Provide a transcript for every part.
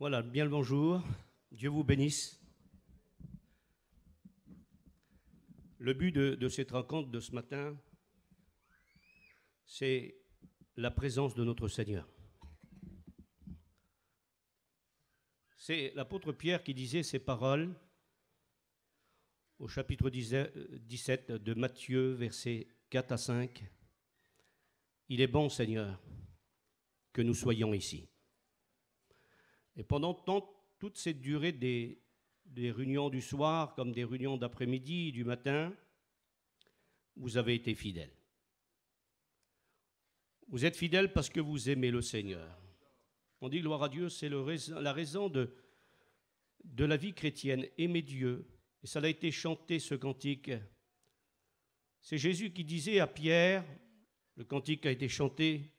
Voilà, bien le bonjour. Dieu vous bénisse. Le but de, cette rencontre de ce matin, c'est la présence de notre Seigneur. C'est l'apôtre Pierre qui disait ces paroles au chapitre 17 de Matthieu, versets 4 à 5. Il est bon, Seigneur, que nous soyons ici. Et pendant toute cette durée des, réunions du soir, comme des réunions d'après-midi, du matin, vous avez été fidèles. Vous êtes fidèles parce que vous aimez le Seigneur. On dit gloire à Dieu, c'est la raison de, de la vie chrétienne, aimer Dieu. Et ça a été chanté, ce cantique. C'est Jésus qui disait à Pierre, le cantique a été chanté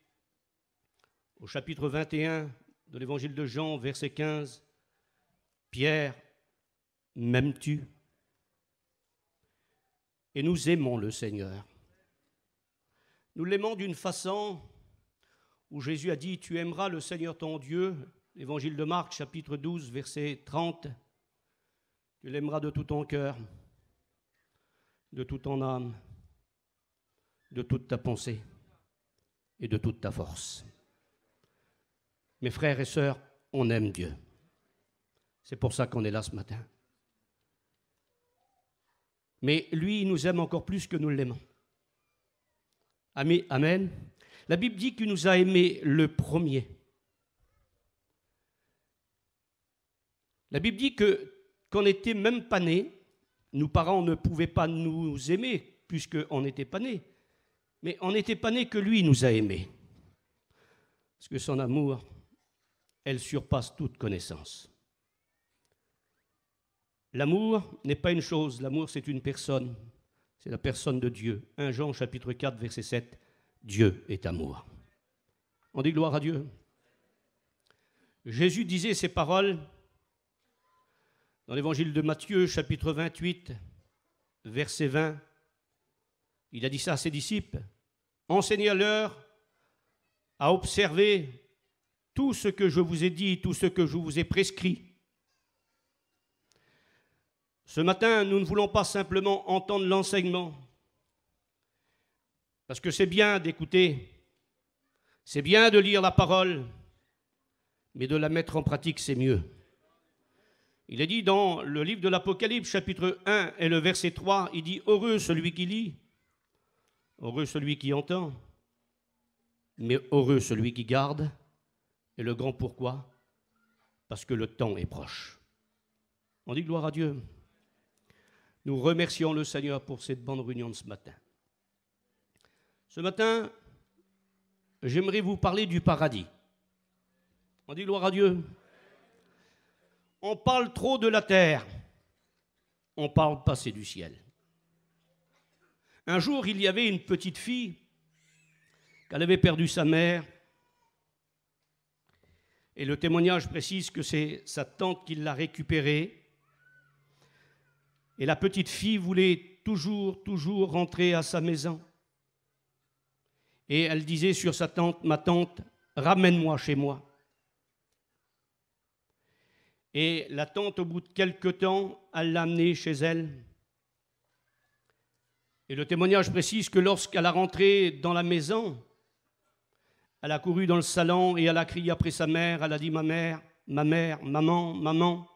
au chapitre 21 de l'évangile de Jean, verset 15, Pierre, m'aimes-tu? Et nous aimons le Seigneur. Nous l'aimons d'une façon où Jésus a dit, tu aimeras le Seigneur ton Dieu, l'évangile de Marc, chapitre 12, verset 30, tu l'aimeras de tout ton cœur, de toute ton âme, de toute ta pensée et de toute ta force. Mes frères et sœurs, on aime Dieu. C'est pour ça qu'on est là ce matin. Mais lui, il nous aime encore plus que nous l'aimons. Amen. La Bible dit qu'il nous a aimés le premier. La Bible dit que qu'on n'était même pas nés, nos parents ne pouvaient pas nous aimer puisqu'on n'était pas nés. Mais on n'était pas nés que lui nous a aimés. Parce que son amour elle surpasse toute connaissance. L'amour n'est pas une chose, l'amour c'est une personne, c'est la personne de Dieu. 1 Jean chapitre 4 verset 7, Dieu est amour. On dit gloire à Dieu. Jésus disait ces paroles dans l'évangile de Matthieu chapitre 28 verset 20. Il a dit ça à ses disciples. Enseignez-leur à observer tout ce que je vous ai dit, tout ce que je vous ai prescrit. Ce matin, nous ne voulons pas simplement entendre l'enseignement, parce que c'est bien d'écouter, c'est bien de lire la parole, mais de la mettre en pratique, c'est mieux. Il est dit dans le livre de l'Apocalypse, chapitre 1 et le verset 3, il dit Heureux celui qui lit, heureux celui qui entend, mais heureux celui qui garde et le grand pourquoi? Parce que le temps est proche. On dit gloire à Dieu. Nous remercions le Seigneur pour cette bonne réunion de ce matin. Ce matin, j'aimerais vous parler du paradis. On dit gloire à Dieu. On parle trop de la terre. On parle pas du ciel. Un jour, il y avait une petite fille qu'elle avait perdu sa mère et le témoignage précise que c'est sa tante qui l'a récupéré. Et la petite fille voulait toujours, toujours rentrer à sa maison. Et elle disait sur sa tante, ma tante, ramène-moi chez moi. Et la tante, au bout de quelque temps, elle l'a chez elle. Et le témoignage précise que lorsqu'elle a rentré dans la maison, elle a couru dans le salon et elle a crié après sa mère. Elle a dit Ma mère, ma mère, maman, maman.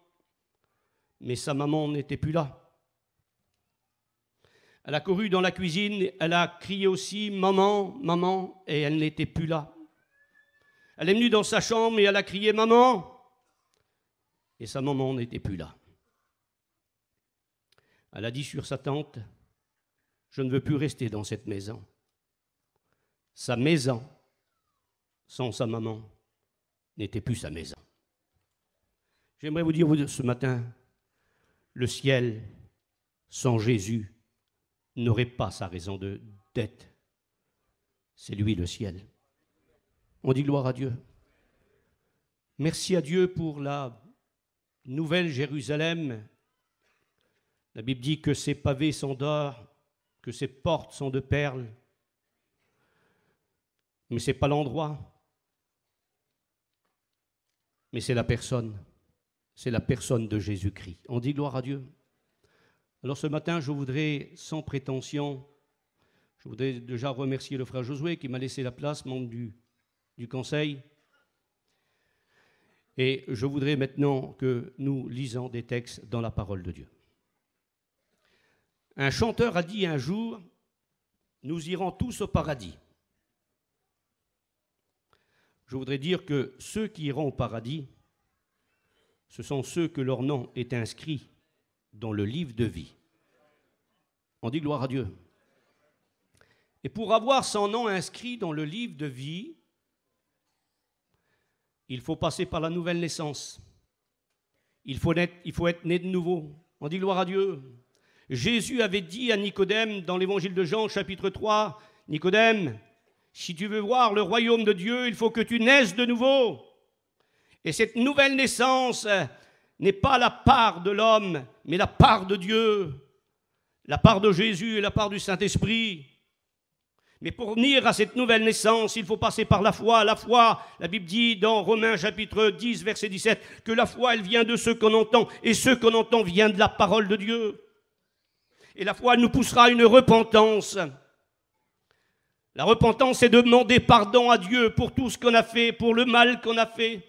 Mais sa maman n'était plus là. Elle a couru dans la cuisine, elle a crié aussi Maman, maman, et elle n'était plus là. Elle est venue dans sa chambre et elle a crié Maman, et sa maman n'était plus là. Elle a dit sur sa tante Je ne veux plus rester dans cette maison. Sa maison sans sa maman, n'était plus sa maison. J'aimerais vous dire ce matin, le ciel, sans Jésus, n'aurait pas sa raison d'être. C'est lui le ciel. On dit gloire à Dieu. Merci à Dieu pour la nouvelle Jérusalem. La Bible dit que ses pavés sont d'or, que ses portes sont de perles. Mais ce n'est pas l'endroit mais c'est la personne. C'est la personne de Jésus-Christ. On dit gloire à Dieu. Alors ce matin, je voudrais, sans prétention, je voudrais déjà remercier le frère Josué qui m'a laissé la place, membre du, conseil. Et je voudrais maintenant que nous lisons des textes dans la parole de Dieu. Un chanteur a dit un jour, nous irons tous au paradis. Je voudrais dire que ceux qui iront au paradis, ce sont ceux que leur nom est inscrit dans le livre de vie. On dit gloire à Dieu. Et pour avoir son nom inscrit dans le livre de vie, il faut passer par la nouvelle naissance. Il faut, être, né de nouveau. On dit gloire à Dieu. Jésus avait dit à Nicodème dans l'évangile de Jean chapitre 3, Nicodème, si tu veux voir le royaume de Dieu, il faut que tu naisses de nouveau. Et cette nouvelle naissance n'est pas la part de l'homme, mais la part de Dieu, la part de Jésus et la part du Saint-Esprit. Mais pour venir à cette nouvelle naissance, il faut passer par la foi. La foi, la Bible dit dans Romains chapitre 10, verset 17, que la foi, elle vient de ce qu'on entend, et ce qu'on entend vient de la parole de Dieu. Et la foi nous poussera à une repentance. La repentance, c'est de demander pardon à Dieu pour tout ce qu'on a fait, pour le mal qu'on a fait.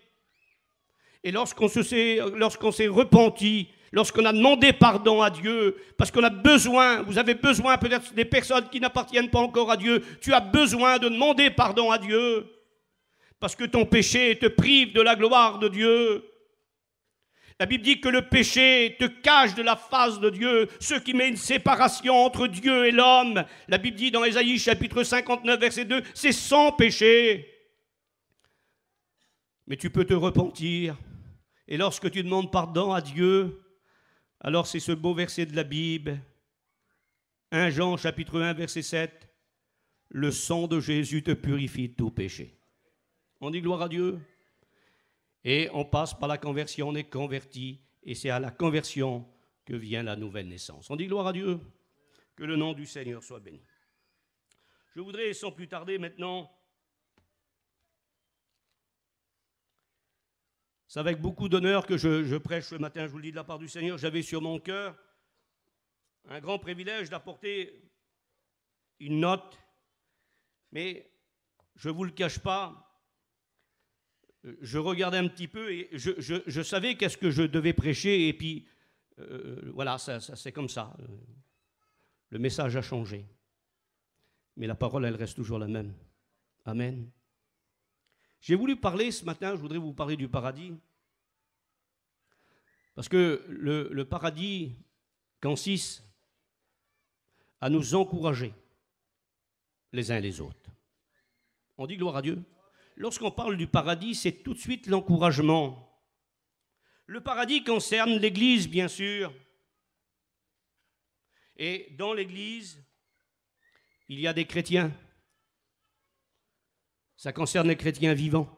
Et lorsqu'on s'est repenti, lorsqu'on a demandé pardon à Dieu, parce qu'on a besoin, vous avez besoin peut-être des personnes qui n'appartiennent pas encore à Dieu, tu as besoin de demander pardon à Dieu, parce que ton péché te prive de la gloire de Dieu. La Bible dit que le péché te cache de la face de Dieu, ce qui met une séparation entre Dieu et l'homme. La Bible dit dans Ésaïe chapitre 59 verset 2, c'est sans péché. Mais tu peux te repentir. Et lorsque tu demandes pardon à Dieu, alors c'est ce beau verset de la Bible, 1 Jean chapitre 1 verset 7, le sang de Jésus te purifie de tout péché. On dit gloire à Dieu. Et on passe par la conversion, on est converti, et c'est à la conversion que vient la nouvelle naissance. On dit gloire à Dieu, que le nom du Seigneur soit béni. Je voudrais, sans plus tarder maintenant, c'est avec beaucoup d'honneur que je, prêche ce matin, je vous le dis de la part du Seigneur, j'avais sur mon cœur un grand privilège d'apporter une note, mais je ne vous le cache pas, je regardais un petit peu et je, savais qu'est-ce que je devais prêcher. Et puis, euh, voilà, ça, c'est comme ça. Le message a changé. Mais la parole, elle reste toujours la même. Amen. J'ai voulu parler ce matin, je voudrais vous parler du paradis. Parce que le, le paradis consiste à nous encourager les uns les autres. On dit gloire à Dieu lorsqu'on parle du paradis, c'est tout de suite l'encouragement. Le paradis concerne l'Église, bien sûr. Et dans l'Église, il y a des chrétiens. Ça concerne les chrétiens vivants.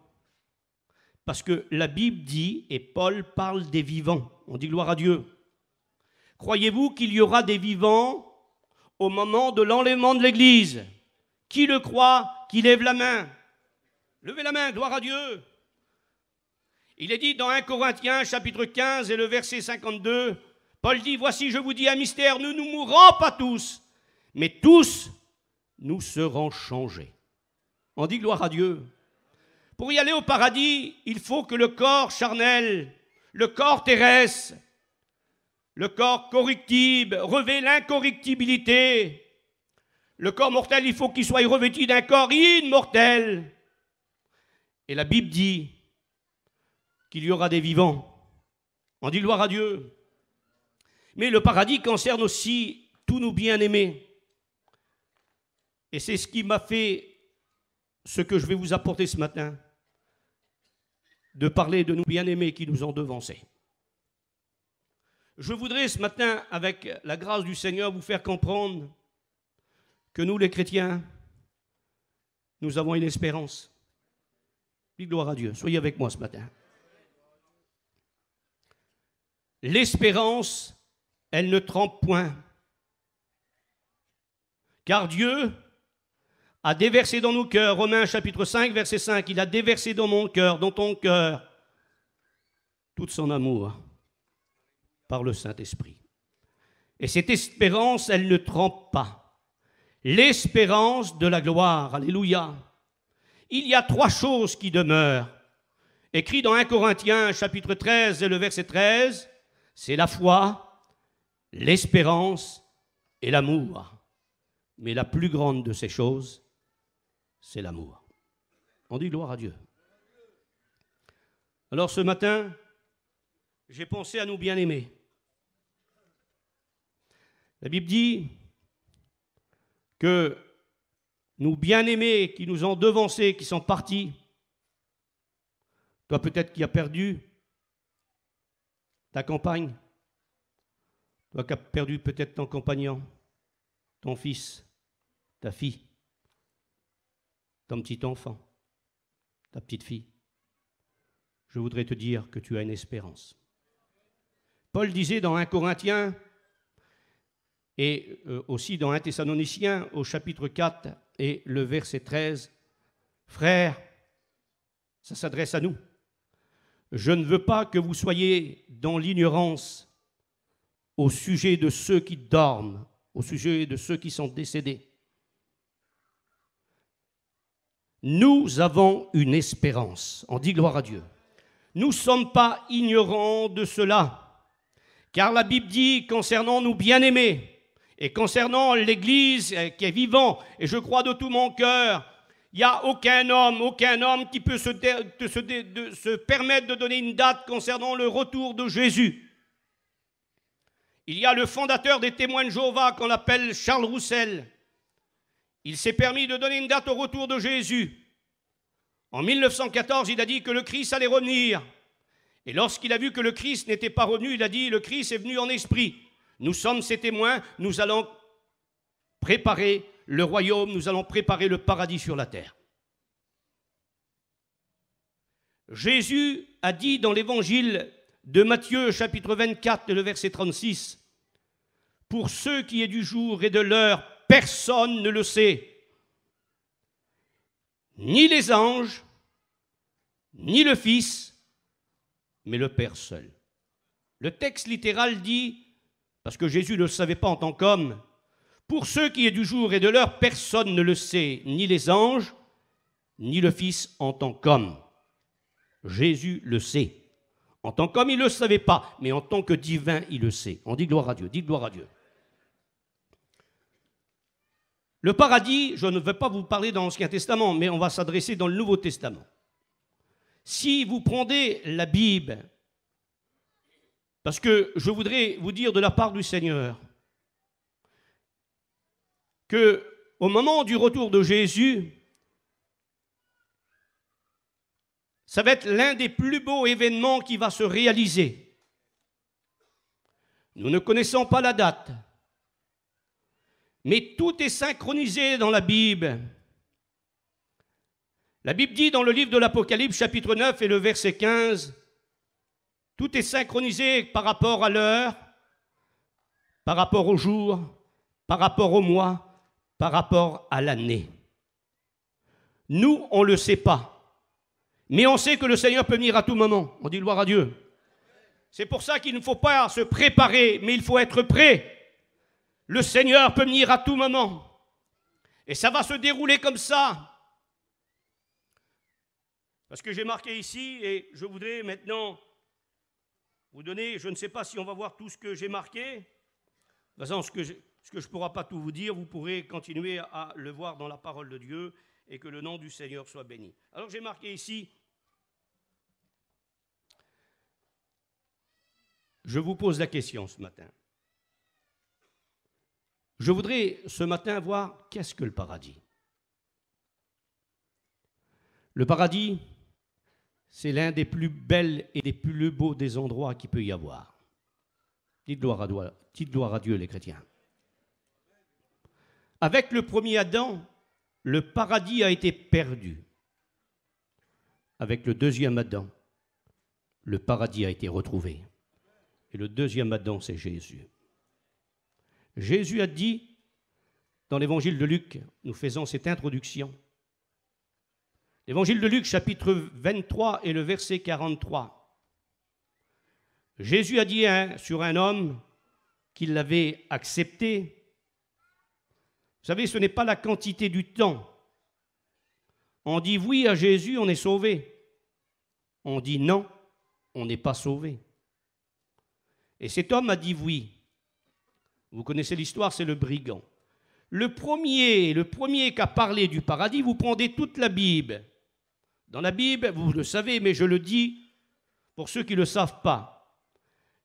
Parce que la Bible dit, et Paul parle des vivants, on dit gloire à Dieu. Croyez-vous qu'il y aura des vivants au moment de l'enlèvement de l'Église? Qui le croit, qui lève la main? Levez la main, gloire à Dieu. Il est dit dans 1 Corinthiens chapitre 15 et le verset 52, Paul dit, voici je vous dis un mystère, nous ne mourrons pas tous, mais tous nous serons changés. On dit gloire à Dieu. Pour y aller au paradis, il faut que le corps charnel, le corps terrestre, le corps corruptible revêt l'incorruptibilité. Le corps mortel, il faut qu'il soit revêtu d'un corps immortel. Et la Bible dit qu'il y aura des vivants. On dit gloire à Dieu. Mais le paradis concerne aussi tous nos bien-aimés. Et c'est ce qui m'a fait ce que je vais vous apporter ce matin, de parler de nos bien-aimés qui nous ont devancés. Je voudrais ce matin, avec la grâce du Seigneur, vous faire comprendre que nous, les chrétiens, nous avons une espérance gloire à Dieu. Soyez avec moi ce matin. L'espérance, elle ne trempe point. Car Dieu a déversé dans nos cœurs, Romains chapitre 5, verset 5, il a déversé dans mon cœur, dans ton cœur, tout son amour par le Saint-Esprit. Et cette espérance, elle ne trempe pas. L'espérance de la gloire. Alléluia. Il y a trois choses qui demeurent. Écrit dans 1 Corinthiens chapitre 13 et le verset 13, c'est la foi, l'espérance et l'amour. Mais la plus grande de ces choses, c'est l'amour. On dit gloire à Dieu. Alors ce matin, j'ai pensé à nous bien aimer. La Bible dit que nous bien-aimés qui nous ont devancés, qui sont partis, toi peut-être qui as perdu ta compagne, toi qui as perdu peut-être ton compagnon, ton fils, ta fille, ton petit enfant, ta petite fille, je voudrais te dire que tu as une espérance. Paul disait dans 1 Corinthiens et euh, aussi dans 1 Thessaloniciens au chapitre 4 et le verset 13, Frères, ça s'adresse à nous. Je ne veux pas que vous soyez dans l'ignorance au sujet de ceux qui dorment, au sujet de ceux qui sont décédés. Nous avons une espérance. On dit gloire à Dieu. Nous ne sommes pas ignorants de cela, car la Bible dit concernant nous bien-aimés, et concernant l'Église qui est vivant, et je crois de tout mon cœur, il n'y a aucun homme, aucun homme qui peut se, se, permettre de donner une date concernant le retour de Jésus. Il y a le fondateur des témoins de Jéhovah qu'on appelle Charles Roussel. Il s'est permis de donner une date au retour de Jésus. En 1914, il a dit que le Christ allait revenir. Et lorsqu'il a vu que le Christ n'était pas revenu, il a dit, le Christ est venu en esprit. Nous sommes ses témoins, nous allons préparer le royaume, nous allons préparer le paradis sur la terre. Jésus a dit dans l'évangile de Matthieu chapitre 24 le verset 36, Pour ceux qui est du jour et de l'heure, personne ne le sait, ni les anges, ni le Fils, mais le Père seul. Le texte littéral dit, parce que Jésus ne le savait pas en tant qu'homme, pour ceux qui est du jour et de l'heure, personne ne le sait, ni les anges, ni le Fils en tant qu'homme. Jésus le sait. En tant qu'homme, il ne le savait pas, mais en tant que divin, il le sait. On dit gloire à Dieu, dites gloire à Dieu. Le paradis, je ne vais pas vous parler dans l'Ancien Testament, mais on va s'adresser dans le Nouveau Testament. Si vous prenez la Bible, parce que je voudrais vous dire de la part du Seigneur, que au moment du retour de Jésus, ça va être l'un des plus beaux événements qui va se réaliser. Nous ne connaissons pas la date, mais tout est synchronisé dans la Bible. La Bible dit dans le livre de l'Apocalypse chapitre 9 et le verset 15, tout est synchronisé par rapport à l'heure, par rapport au jour, par rapport au mois, par rapport à l'année. Nous, on ne le sait pas. Mais on sait que le Seigneur peut venir à tout moment. On dit gloire à Dieu. C'est pour ça qu'il ne faut pas se préparer, mais il faut être prêt. Le Seigneur peut venir à tout moment. Et ça va se dérouler comme ça. Parce que j'ai marqué ici, et je voudrais maintenant vous donner, je ne sais pas si on va voir tout ce que j'ai marqué. De toute façon, ce que ce que je ne pourrai pas tout vous dire, vous pourrez continuer à le voir dans la parole de Dieu et que le nom du Seigneur soit béni. Alors j'ai marqué ici, je vous pose la question ce matin. Je voudrais ce matin voir qu'est-ce que le paradis? Le paradis, c'est l'un des plus belles et des plus beaux des endroits qu'il peut y avoir. Dites gloire dites gloire à Dieu les chrétiens. Avec le premier Adam, le paradis a été perdu. Avec le deuxième Adam, le paradis a été retrouvé. Et le deuxième Adam, c'est Jésus. Jésus a dit, dans l'évangile de Luc, nous faisons cette introduction, l'évangile de Luc chapitre 23 et le verset 43, Jésus a dit sur un homme qu'il l'avait accepté. Vous savez, ce n'est pas la quantité du temps. On dit oui à Jésus, on est sauvé. On dit non, on n'est pas sauvé. Et cet homme a dit oui. Vous connaissez l'histoire, c'est le brigand. Le premier, le premier qui a parlé du paradis, vous prenez toute la Bible. Dans la Bible, vous le savez, mais je le dis pour ceux qui ne le savent pas.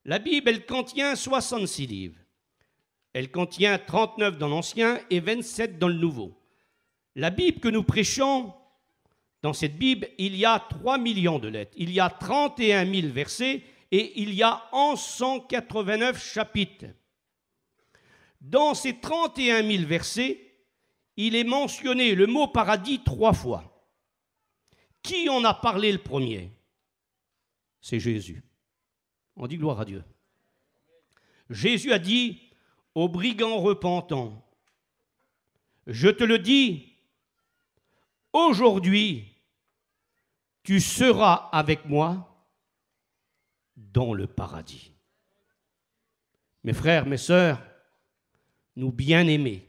La Bible, elle contient 66 livres. Elle contient 39 dans l'Ancien et 27 dans le Nouveau. La Bible que nous prêchons, dans cette Bible, il y a 3 millions de lettres, il y a 31 000 versets et il y a 189 chapitres. Dans ces 31 000 versets, il est mentionné le mot paradis trois fois. Qui en a parlé le premier? C'est Jésus. On dit gloire à Dieu. Jésus a dit aux brigands repentants, je te le dis, aujourd'hui, tu seras avec moi dans le paradis. Mes frères, mes sœurs, nous bien-aimés,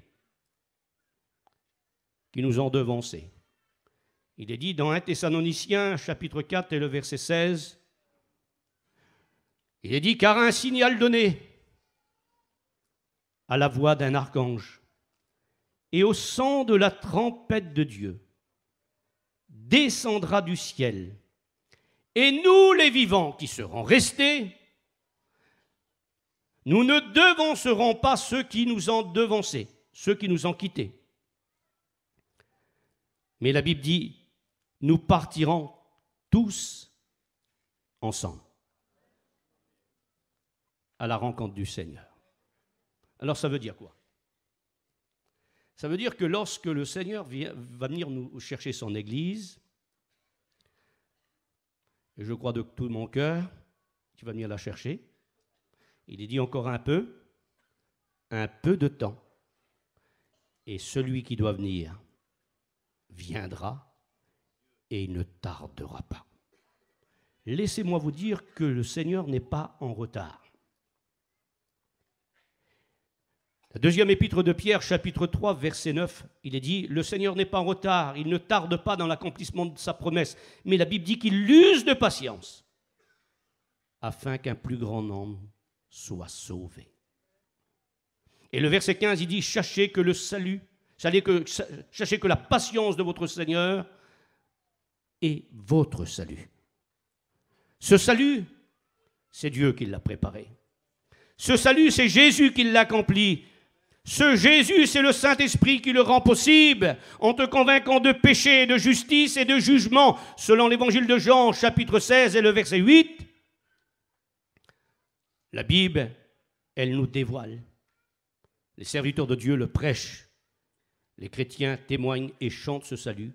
qui nous ont devancés. Il est dit dans 1 Thessaloniciens, chapitre 4 et le verset 16, il est dit, car un signal donné à la voix d'un archange et au son de la trompette de Dieu descendra du ciel. Et nous, les vivants qui serons restés, nous ne devancerons pas ceux qui nous ont devancés, ceux qui nous ont quittés. Mais la Bible dit, nous partirons tous ensemble à la rencontre du Seigneur. Alors ça veut dire quoi? Ça veut dire que lorsque le Seigneur va venir nous chercher son Église, et je crois de tout mon cœur qu'il va venir la chercher, il est dit encore un peu, un peu de temps, et celui qui doit venir viendra et il ne tardera pas. Laissez-moi vous dire que le Seigneur n'est pas en retard. La deuxième épître de Pierre, chapitre 3, verset 9, il est dit, Le Seigneur n'est pas en retard, il ne tarde pas dans l'accomplissement de sa promesse, mais la Bible dit qu'il use de patience, afin qu'un plus grand nombre soit sauvé. Et le verset 15, il dit, Sachez que le salut, que la patience de votre Seigneur votre salut. Ce salut, c'est Dieu qui l'a préparé. Ce salut, c'est Jésus qui l'accomplit. Ce Jésus, c'est le Saint-Esprit qui le rend possible en te convainquant de péché, de justice et de jugement, selon l'évangile de Jean, chapitre 16 et le verset 8. La Bible, elle nous dévoile. Les serviteurs de Dieu le prêchent. Les chrétiens témoignent et chantent ce salut.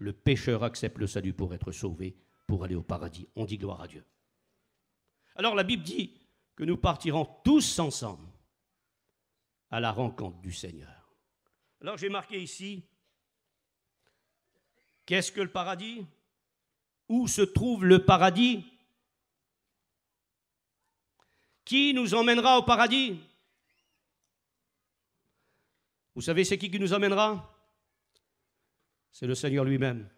Le pécheur accepte le salut pour être sauvé, pour aller au paradis. On dit gloire à Dieu. Alors la Bible dit que nous partirons tous ensemble à la rencontre du Seigneur. Alors j'ai marqué ici, qu'est-ce que le paradis? Où se trouve le paradis? Qui nous emmènera au paradis? Vous savez, c'est qui qui nous emmènera? C'est le Seigneur lui-même.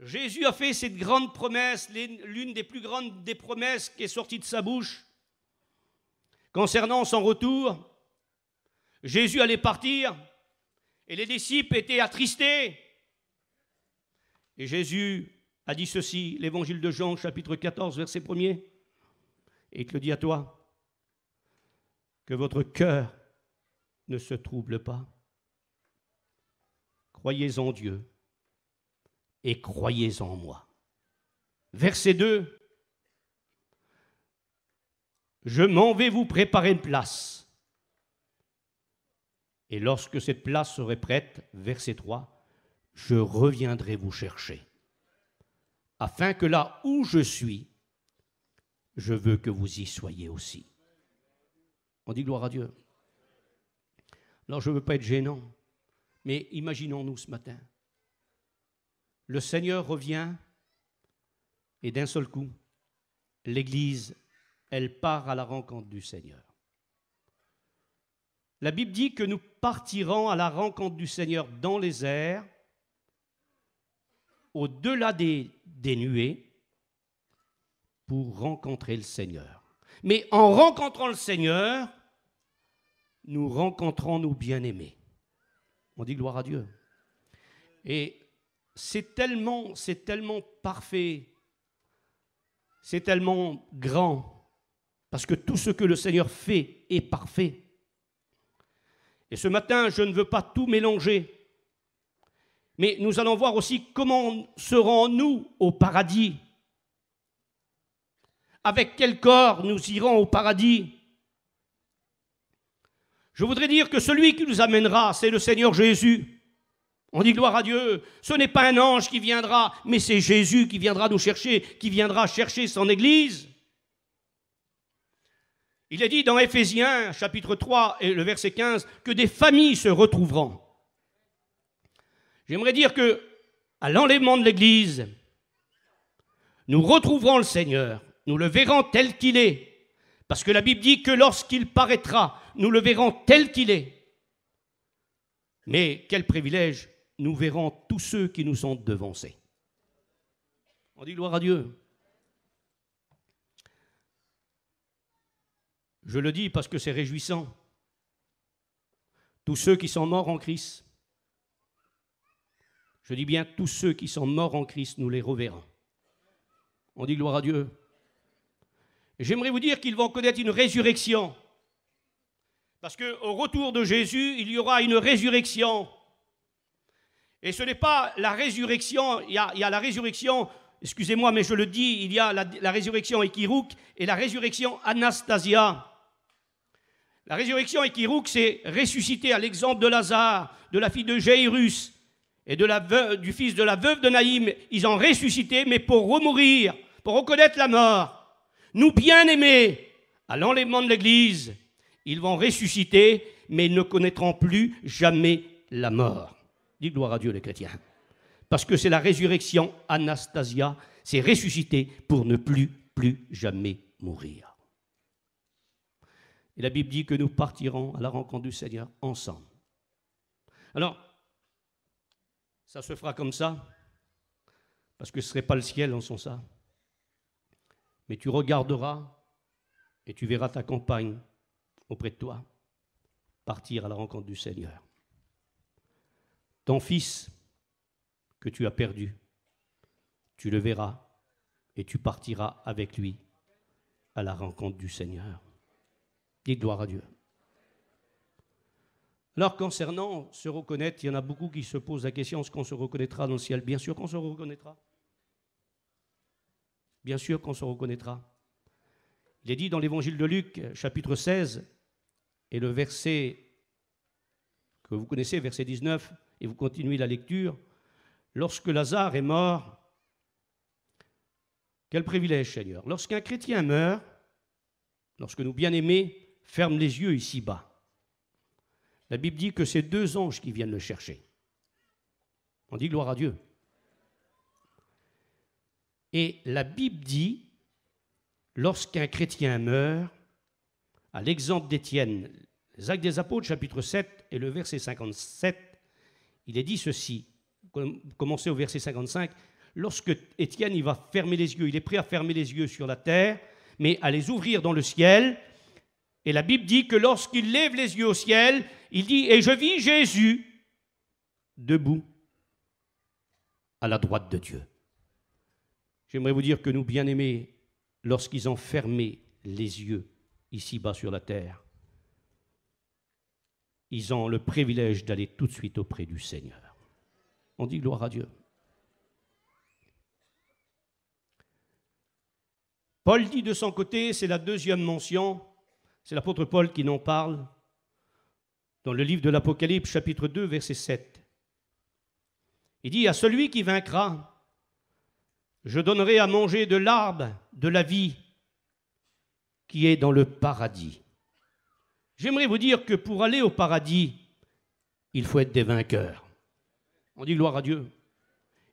Jésus a fait cette grande promesse, l'une des plus grandes des promesses qui est sortie de sa bouche, concernant son retour. Jésus allait partir et les disciples étaient attristés. Et Jésus a dit ceci, l'évangile de Jean, chapitre 14, verset 1er. Et il te le dit à toi, que votre cœur ne se trouble pas. Croyez en Dieu et croyez en moi. Verset 2. Je m'en vais vous préparer une place. Et lorsque cette place serait prête, verset 3, je reviendrai vous chercher, afin que là où je suis, je veux que vous y soyez aussi. On dit gloire à Dieu. Alors je ne veux pas être gênant, mais imaginons-nous ce matin. Le Seigneur revient et d'un seul coup, l'Église, elle part à la rencontre du Seigneur. La Bible dit que nous partirons à la rencontre du Seigneur dans les airs, au-delà des, des nuées, pour rencontrer le Seigneur. Mais en rencontrant le Seigneur, nous rencontrons nos bien-aimés. On dit gloire à Dieu. Et c'est tellement, c'est tellement parfait, c'est tellement grand, parce que tout ce que le Seigneur fait est parfait. Et ce matin, je ne veux pas tout mélanger, mais nous allons voir aussi comment serons-nous au paradis. Avec quel corps nous irons au paradis? Je voudrais dire que celui qui nous amènera, c'est le Seigneur Jésus. On dit gloire à Dieu. Ce n'est pas un ange qui viendra, mais c'est Jésus qui viendra nous chercher, qui viendra chercher son Église. Il est dit dans Éphésiens chapitre 3 et le verset 15 que des familles se retrouveront. J'aimerais dire que à l'enlèvement de l'Église, nous retrouverons le Seigneur, nous le verrons tel qu'il est, parce que la Bible dit que lorsqu'il paraîtra, nous le verrons tel qu'il est. Mais quel privilège, nous verrons tous ceux qui nous sont devancés. On dit gloire à Dieu. Je le dis parce que c'est réjouissant. Tous ceux qui sont morts en Christ, je dis bien tous ceux qui sont morts en Christ, nous les reverrons. On dit gloire à Dieu. J'aimerais vous dire qu'ils vont connaître une résurrection. Parce qu'au retour de Jésus, il y aura une résurrection. Et ce n'est pas la résurrection, il y a, la résurrection, excusez-moi, mais je le dis, il y a la, résurrection Ekirouk et la résurrection Anastasia. La résurrection Ekirouk, c'est ressusciter à l'exemple de Lazare, de la fille de Jairus et du fils de la veuve de Naïm. Ils ont ressuscité, mais pour remourir, pour reconnaître la mort. Nous bien-aimés, à l'enlèvement de l'Église, ils vont ressusciter, mais ne connaîtront plus jamais la mort. Dis gloire à Dieu les chrétiens. Parce que c'est la résurrection Anastasia, c'est ressusciter pour ne plus, plus jamais mourir. Et la Bible dit que nous partirons à la rencontre du Seigneur ensemble. Alors, ça se fera comme ça, parce que ce ne serait pas le ciel en son ça. Mais tu regarderas et tu verras ta compagne auprès de toi partir à la rencontre du Seigneur. Ton fils que tu as perdu, tu le verras et tu partiras avec lui à la rencontre du Seigneur. Dites gloire à Dieu. Alors concernant se reconnaître, il y en a beaucoup qui se posent la question, est-ce qu'on se reconnaîtra dans le ciel? Bien sûr qu'on se reconnaîtra. Bien sûr qu'on se reconnaîtra. Il est dit dans l'évangile de Luc, chapitre 16, et le verset que vous connaissez, verset 19, et vous continuez la lecture, lorsque Lazare est mort, quel privilège, Seigneur. Lorsqu'un chrétien meurt, lorsque nous bien-aimés ferme les yeux ici-bas. La Bible dit que c'est deux anges qui viennent le chercher. On dit gloire à Dieu. Et la Bible dit, lorsqu'un chrétien meurt, à l'exemple d'Étienne, les Actes des Apôtres, chapitre 7 et le verset 57, il est dit ceci. Commencez au verset 55. Lorsque Étienne il va fermer les yeux, il est prêt à fermer les yeux sur la terre, mais à les ouvrir dans le ciel, et la Bible dit que lorsqu'il lève les yeux au ciel, il dit, et je vis Jésus debout à la droite de Dieu. J'aimerais vous dire que nous, bien-aimés, lorsqu'ils ont fermé les yeux ici-bas sur la terre, ils ont le privilège d'aller tout de suite auprès du Seigneur. On dit gloire à Dieu. Paul dit de son côté, c'est la deuxième mention, c'est l'apôtre Paul qui n'en parle dans le livre de l'Apocalypse chapitre 2 verset 7. Il dit à celui qui vaincra, je donnerai à manger de l'arbre de la vie qui est dans le paradis. J'aimerais vous dire que pour aller au paradis, il faut être des vainqueurs. On dit gloire à Dieu.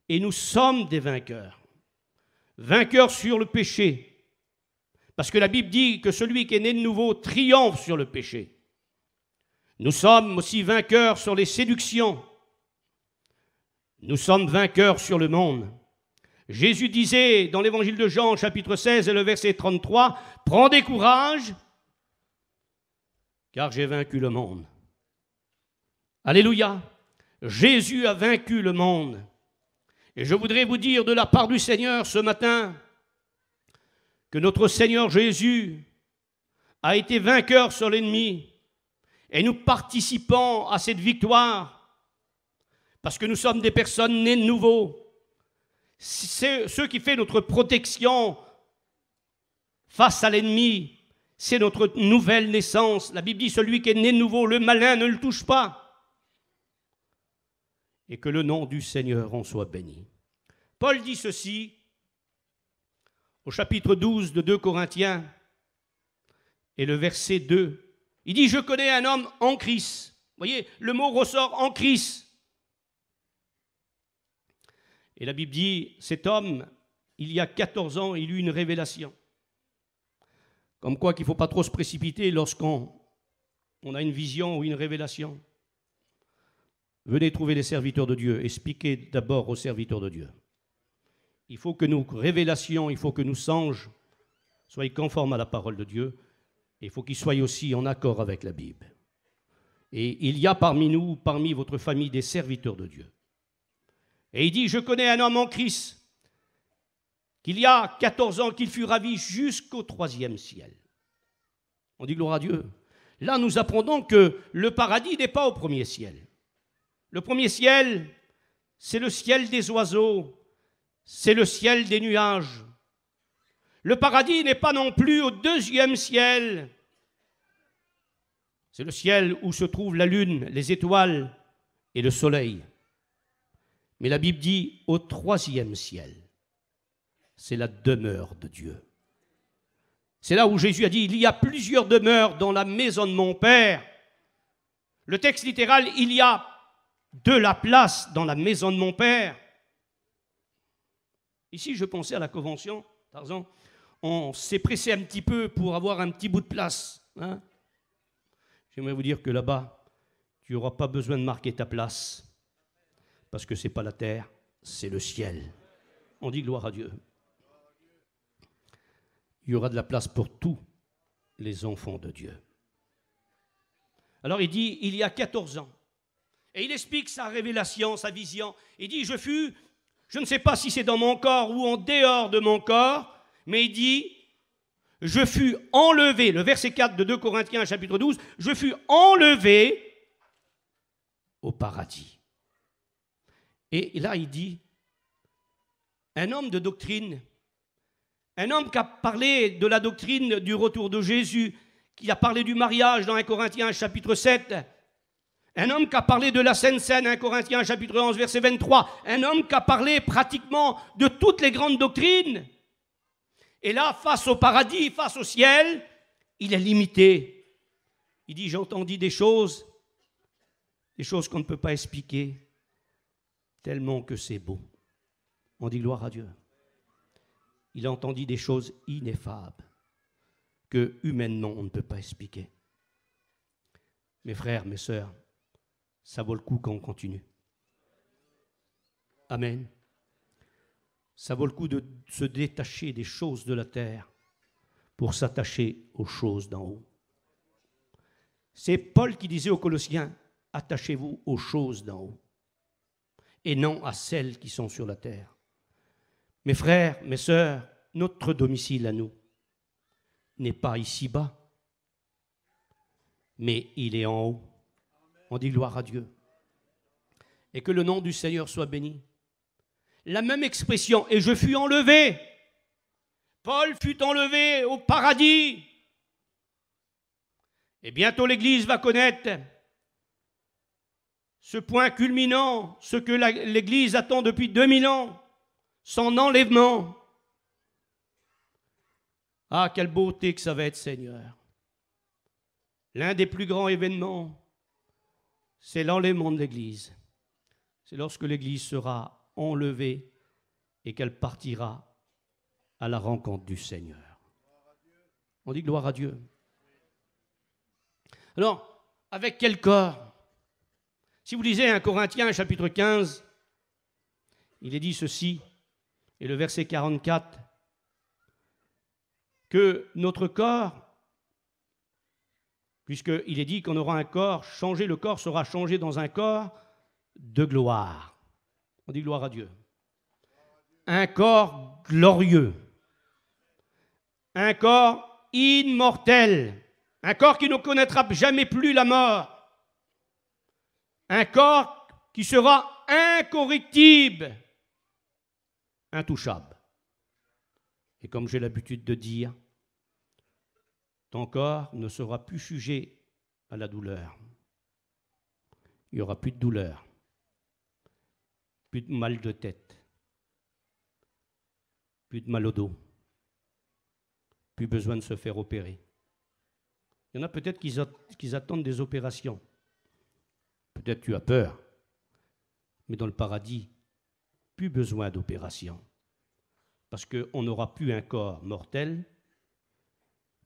Et nous sommes des vainqueurs. Vainqueurs sur le péché, Parce que la Bible dit que celui qui est né de nouveau triomphe sur le péché. Nous sommes aussi vainqueurs sur les séductions. Nous sommes vainqueurs sur le monde. Jésus disait dans l'évangile de Jean, chapitre 16 et le verset 33, Prends courage, car j'ai vaincu le monde. Alléluia. Jésus a vaincu le monde. Et je voudrais vous dire de la part du Seigneur ce matin que notre Seigneur Jésus a été vainqueur sur l'ennemi et nous participons à cette victoire parce que nous sommes des personnes nées de nouveau. C'est ce qui fait notre protection face à l'ennemi. C'est notre nouvelle naissance. La Bible dit celui qui est né nouveau, le malin ne le touche pas. Et que le nom du Seigneur en soit béni. Paul dit ceci au chapitre 12 de 2 Corinthiens et le verset 2. Il dit, je connais un homme en Christ. Vous voyez, le mot ressort en Christ. Et la Bible dit, cet homme, il y a 14 ans, il eut une révélation. Comme quoi qu'il ne faut pas trop se précipiter lorsqu'on on a une vision ou une révélation. Venez trouver les serviteurs de Dieu, expliquez d'abord aux serviteurs de Dieu. Il faut que nos révélations, il faut que nos songes soient conformes à la parole de Dieu il faut qu'il soit aussi en accord avec la Bible. Et il y a parmi nous, parmi votre famille, des serviteurs de Dieu. Et il dit, je connais un homme en Christ, qu'il y a 14 ans qu'il fut ravi jusqu'au troisième ciel. On dit gloire à Dieu. Là, nous apprenons que le paradis n'est pas au premier ciel. Le premier ciel, c'est le ciel des oiseaux, c'est le ciel des nuages, le paradis n'est pas non plus au deuxième ciel. C'est le ciel où se trouvent la lune, les étoiles et le soleil. Mais la Bible dit au troisième ciel. C'est la demeure de Dieu. C'est là où Jésus a dit, il y a plusieurs demeures dans la maison de mon Père. Le texte littéral, il y a de la place dans la maison de mon Père. Ici, je pensais à la convention, Tarzan on s'est pressé un petit peu pour avoir un petit bout de place. Hein. J'aimerais vous dire que là-bas, tu n'auras pas besoin de marquer ta place, parce que ce n'est pas la terre, c'est le ciel. On dit gloire à Dieu. Il y aura de la place pour tous les enfants de Dieu. Alors il dit, il y a 14 ans, et il explique sa révélation, sa vision. Il dit, je fus, je ne sais pas si c'est dans mon corps ou en dehors de mon corps, mais il dit, je fus enlevé, le verset 4 de 2 Corinthiens chapitre 12, je fus enlevé au paradis. Et là, il dit, un homme de doctrine, un homme qui a parlé de la doctrine du retour de Jésus, qui a parlé du mariage dans 1 Corinthiens chapitre 7, un homme qui a parlé de la Sainte Seine, 1 Corinthiens chapitre 11, verset 23, un homme qui a parlé pratiquement de toutes les grandes doctrines, et là, face au paradis, face au ciel, il est limité. Il dit, j'ai entendu des choses, des choses qu'on ne peut pas expliquer, tellement que c'est beau. On dit gloire à Dieu. Il a entendu des choses ineffables que humainement on ne peut pas expliquer. Mes frères, mes sœurs, ça vaut le coup qu'on continue. Amen. Ça vaut le coup de se détacher des choses de la terre pour s'attacher aux choses d'en haut. C'est Paul qui disait aux Colossiens, attachez-vous aux choses d'en haut et non à celles qui sont sur la terre. Mes frères, mes sœurs, notre domicile à nous n'est pas ici-bas, mais il est en haut. On dit gloire à Dieu. Et que le nom du Seigneur soit béni la même expression, et je fus enlevé. Paul fut enlevé au paradis. Et bientôt l'Église va connaître ce point culminant, ce que l'Église attend depuis 2000 ans, son enlèvement. Ah, quelle beauté que ça va être, Seigneur. L'un des plus grands événements, c'est l'enlèvement de l'Église. C'est lorsque l'Église sera enlevée et qu'elle partira à la rencontre du Seigneur. On dit gloire à Dieu. Alors, avec quel corps Si vous lisez un Corinthiens chapitre 15, il est dit ceci, et le verset 44, que notre corps, puisqu'il est dit qu'on aura un corps changé, le corps sera changé dans un corps de gloire. On dit gloire à Dieu. Un corps glorieux. Un corps immortel. Un corps qui ne connaîtra jamais plus la mort. Un corps qui sera incorruptible, intouchable. Et comme j'ai l'habitude de dire, ton corps ne sera plus sujet à la douleur. Il n'y aura plus de douleur, plus de mal de tête, plus de mal au dos, plus besoin de se faire opérer. Il y en a peut-être qui, attendent des opérations. Peut-être tu as peur, mais dans le paradis, plus besoin d'opération parce qu'on n'aura plus un corps mortel,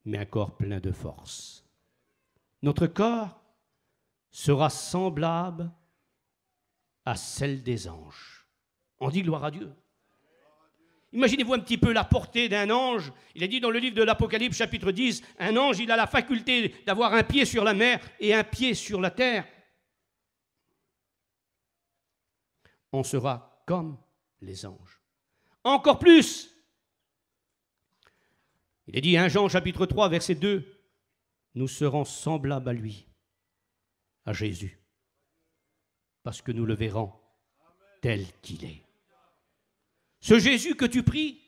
mais un corps plein de force. Notre corps sera semblable à celle des anges. On dit gloire à Dieu. Imaginez-vous un petit peu la portée d'un ange. Il est dit dans le livre de l'Apocalypse chapitre 10, un ange, il a la faculté d'avoir un pied sur la mer et un pied sur la terre. On sera comme les anges encore plus. Il est dit 1 Jean chapitre 3 verset 2, nous serons semblables à lui, à Jésus, parce que nous le verrons tel qu'il est. Ce Jésus que tu pries,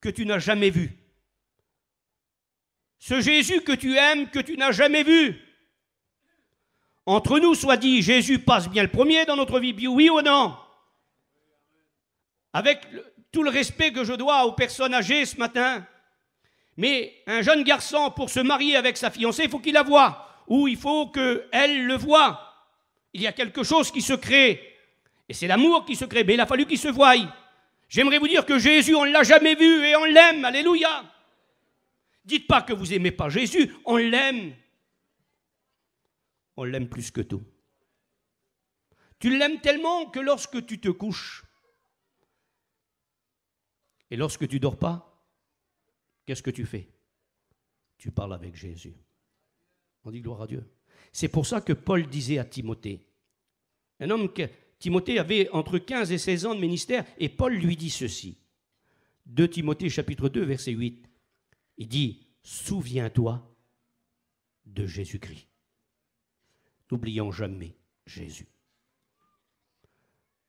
que tu n'as jamais vu. Ce Jésus que tu aimes, que tu n'as jamais vu. Entre nous, soit dit, Jésus passe bien le premier dans notre vie, oui ou non? Avec tout le respect que je dois aux personnes âgées ce matin. Mais un jeune garçon, pour se marier avec sa fiancée, il faut qu'il la voie, ou il faut qu'elle le voie. Il y a quelque chose qui se crée, et c'est l'amour qui se crée, mais il a fallu qu'il se voie. J'aimerais vous dire que Jésus, on ne l'a jamais vu et on l'aime, alléluia. Dites pas que vous n'aimez pas Jésus, on l'aime. On l'aime plus que tout. Tu l'aimes tellement que lorsque tu te couches, et lorsque tu dors pas, qu'est-ce que tu fais? Tu parles avec Jésus. On dit gloire à Dieu. C'est pour ça que Paul disait à Timothée, un homme que Timothée avait entre 15 et 16 ans de ministère, et Paul lui dit ceci. 2 Timothée chapitre 2 verset 8. Il dit, souviens-toi de Jésus-Christ. N'oublions jamais Jésus.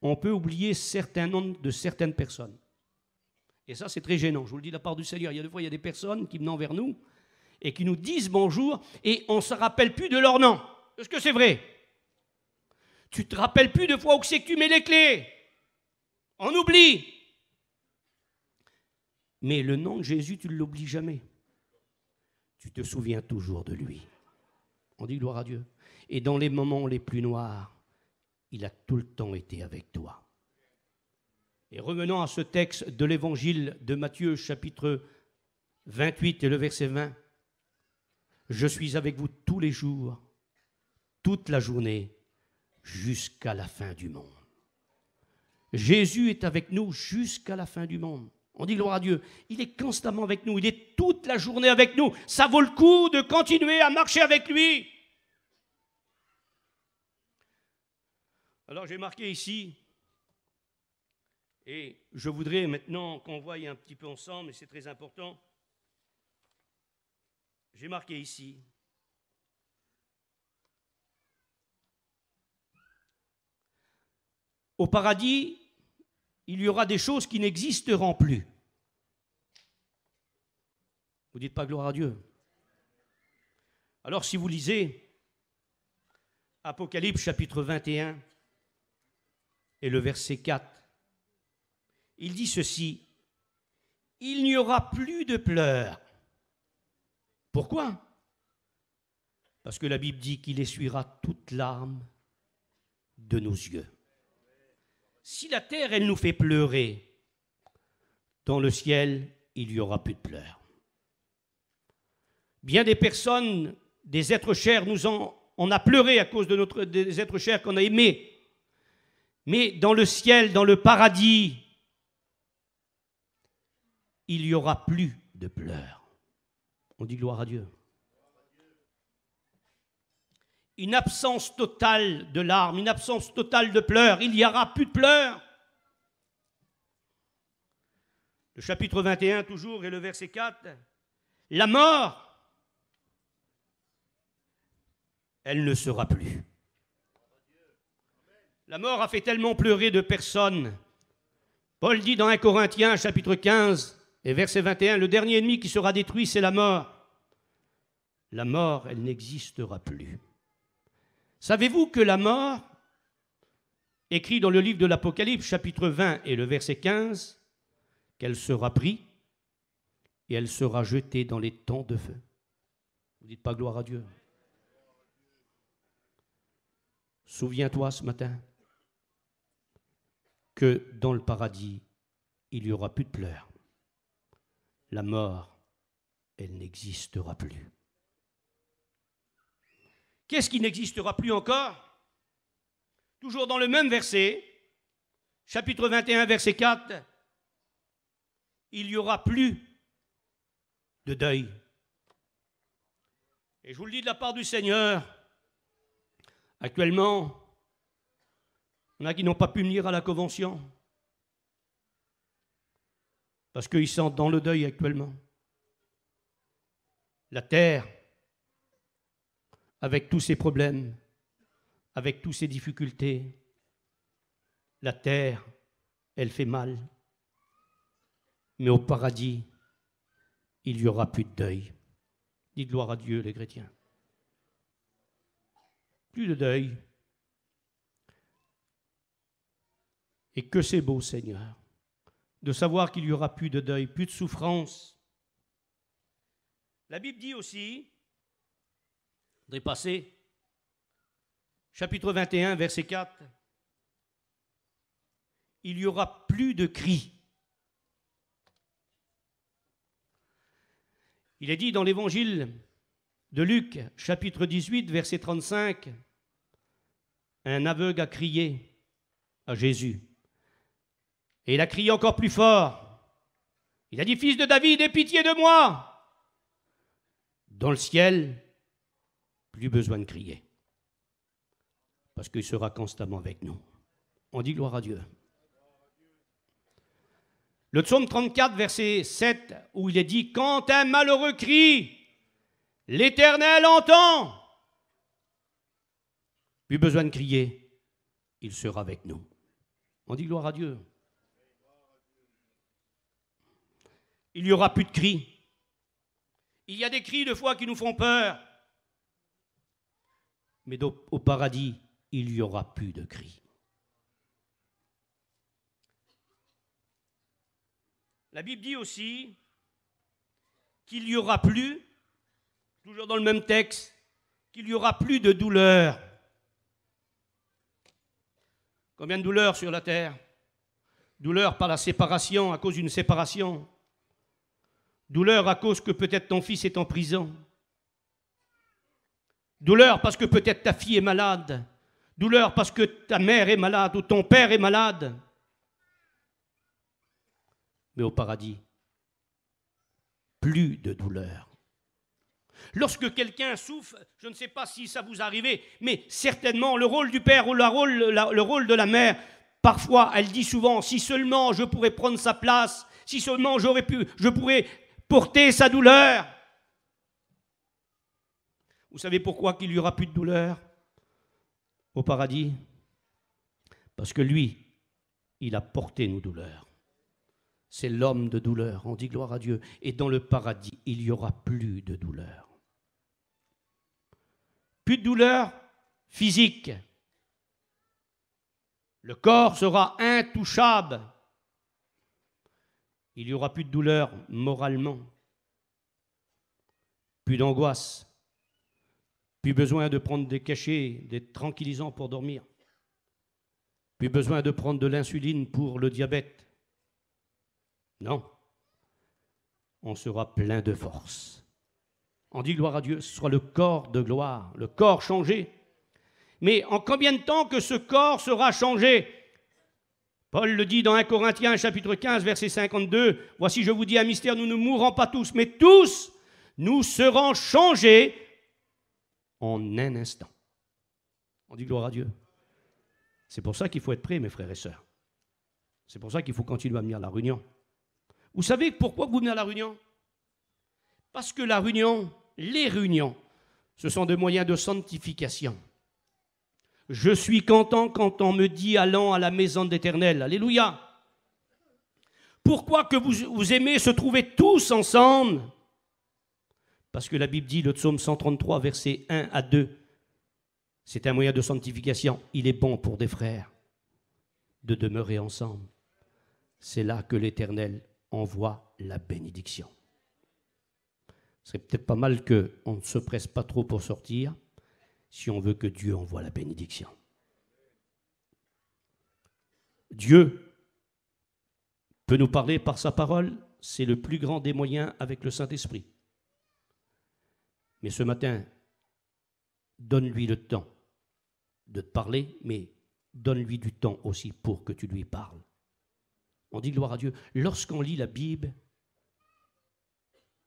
On peut oublier certains noms de certaines personnes. Et ça, c'est très gênant. Je vous le dis de la part du Seigneur. Il y a des fois, il y a des personnes qui viennent vers nous et qui nous disent bonjour et on ne se rappelle plus de leur nom. Est-ce que c'est vrai? Tu te rappelles plus de fois où c'est que tu mets les clés. On oublie. Mais le nom de Jésus, tu ne l'oublies jamais. Tu te souviens toujours de lui. On dit gloire à Dieu. Et dans les moments les plus noirs, il a tout le temps été avec toi. Et revenons à ce texte de l'évangile de Matthieu chapitre 28 et le verset 20. Je suis avec vous tous les jours, toute la journée, jusqu'à la fin du monde. Jésus est avec nous jusqu'à la fin du monde. On dit gloire à Dieu. Il est constamment avec nous. Il est toute la journée avec nous. Ça vaut le coup de continuer à marcher avec lui. Alors j'ai marqué ici et je voudrais maintenant qu'on voie un petit peu ensemble, et c'est très important. J'ai marqué ici. Au paradis, il y aura des choses qui n'existeront plus. Vous dites pas gloire à Dieu. Alors si vous lisez Apocalypse chapitre 21 et le verset 4, il dit ceci, il n'y aura plus de pleurs. Pourquoi? Parce que la Bible dit qu'il essuiera toute larme de nos yeux. Si la terre, elle nous fait pleurer, dans le ciel, il n'y aura plus de pleurs. Bien des personnes, des êtres chers, nous ont, on a pleuré à cause de des êtres chers qu'on a aimés. Mais dans le ciel, dans le paradis, il n'y aura plus de pleurs. On dit gloire à Dieu. Une absence totale de larmes, une absence totale de pleurs. Il n'y aura plus de pleurs. Le chapitre 21 toujours et le verset 4. La mort, elle ne sera plus. La mort a fait tellement pleurer de personnes. Paul dit dans 1 Corinthiens chapitre 15 et verset 21, le dernier ennemi qui sera détruit, c'est la mort. La mort, elle n'existera plus. Savez-vous que la mort, écrit dans le livre de l'Apocalypse chapitre 20 et le verset 15, qu'elle sera prise et elle sera jetée dans les temps de feu. Vous dites pas gloire à Dieu. Souviens-toi ce matin que dans le paradis, il n'y aura plus de pleurs. La mort, elle n'existera plus. Qu'est-ce qui n'existera plus encore? Toujours dans le même verset, chapitre 21, verset 4, il n'y aura plus de deuil. Et je vous le dis de la part du Seigneur, actuellement, il y en a qui n'ont pas pu venir à la convention parce qu'ils sont dans le deuil actuellement. La terre, avec tous ses problèmes, avec toutes ses difficultés, la terre, elle fait mal. Mais au paradis, il n'y aura plus de deuil. Dites gloire à Dieu, les chrétiens. Plus de deuil. Et que c'est beau, Seigneur, de savoir qu'il n'y aura plus de deuil, plus de souffrance. La Bible dit aussi, de passer, chapitre 21, verset 4, il n'y aura plus de cris. Il est dit dans l'évangile de Luc, chapitre 18, verset 35, un aveugle a crié à Jésus. Et il a crié encore plus fort. Il a dit, Fils de David, aie pitié de moi. Dans le ciel, plus besoin de crier. Parce qu'il sera constamment avec nous. On dit gloire à Dieu. Le psaume 34, verset 7, où il est dit, Quand un malheureux crie, l'Éternel entend. Plus besoin de crier, il sera avec nous. On dit gloire à Dieu. Il n'y aura plus de cris. Il y a des cris de foi qui nous font peur. Mais au paradis, il n'y aura plus de cris. La Bible dit aussi qu'il n'y aura plus, toujours dans le même texte, qu'il n'y aura plus de douleur. Combien de douleurs sur la terre? Douleur par la séparation, à cause d'une séparation. Douleur à cause que peut-être ton fils est en prison. Douleur parce que peut-être ta fille est malade. Douleur parce que ta mère est malade ou ton père est malade. Mais au paradis, plus de douleur. Lorsque quelqu'un souffre, je ne sais pas si ça vous arrive, mais certainement le rôle du père ou le rôle, le rôle de la mère, parfois elle dit souvent, si seulement je pourrais prendre sa place, si seulement j'aurais pu, je pourrais porter sa douleur. Vous savez pourquoi qu'il n'y aura plus de douleur au paradis? Parce que lui, il a porté nos douleurs. C'est l'homme de douleur, on dit gloire à Dieu. Et dans le paradis, il n'y aura plus de douleur. Plus de douleur physique. Le corps sera intouchable il n'y aura plus de douleur moralement, plus d'angoisse, plus besoin de prendre des cachets, des tranquillisants pour dormir, plus besoin de prendre de l'insuline pour le diabète. Non, on sera plein de force. On dit gloire à Dieu, ce soit le corps de gloire, le corps changé. Mais en combien de temps que ce corps sera changé? Paul le dit dans 1 Corinthiens chapitre 15 verset 52, Voici je vous dis un mystère, nous ne mourrons pas tous, mais tous nous serons changés en un instant. On dit gloire à Dieu. C'est pour ça qu'il faut être prêt, mes frères et sœurs. C'est pour ça qu'il faut continuer à venir à la réunion. Vous savez pourquoi vous venez à la réunion? Parce que la réunion, les réunions, ce sont des moyens de sanctification. Je suis content quand on me dit allons à la maison d'Éternel. Alléluia. Pourquoi que vous, vous aimez se trouver tous ensemble? Parce que la Bible dit, le psaume 133, versets 1 à 2, c'est un moyen de sanctification. Il est bon pour des frères de demeurer ensemble. C'est là que l'Éternel envoie la bénédiction. Ce serait peut-être pas mal qu'on ne se presse pas trop pour sortir si on veut que Dieu envoie la bénédiction. Dieu peut nous parler par sa parole, c'est le plus grand des moyens avec le Saint-Esprit. Mais ce matin, donne-lui le temps de parler, mais donne-lui du temps aussi pour que tu lui parles. On dit gloire à Dieu. Lorsqu'on lit la Bible,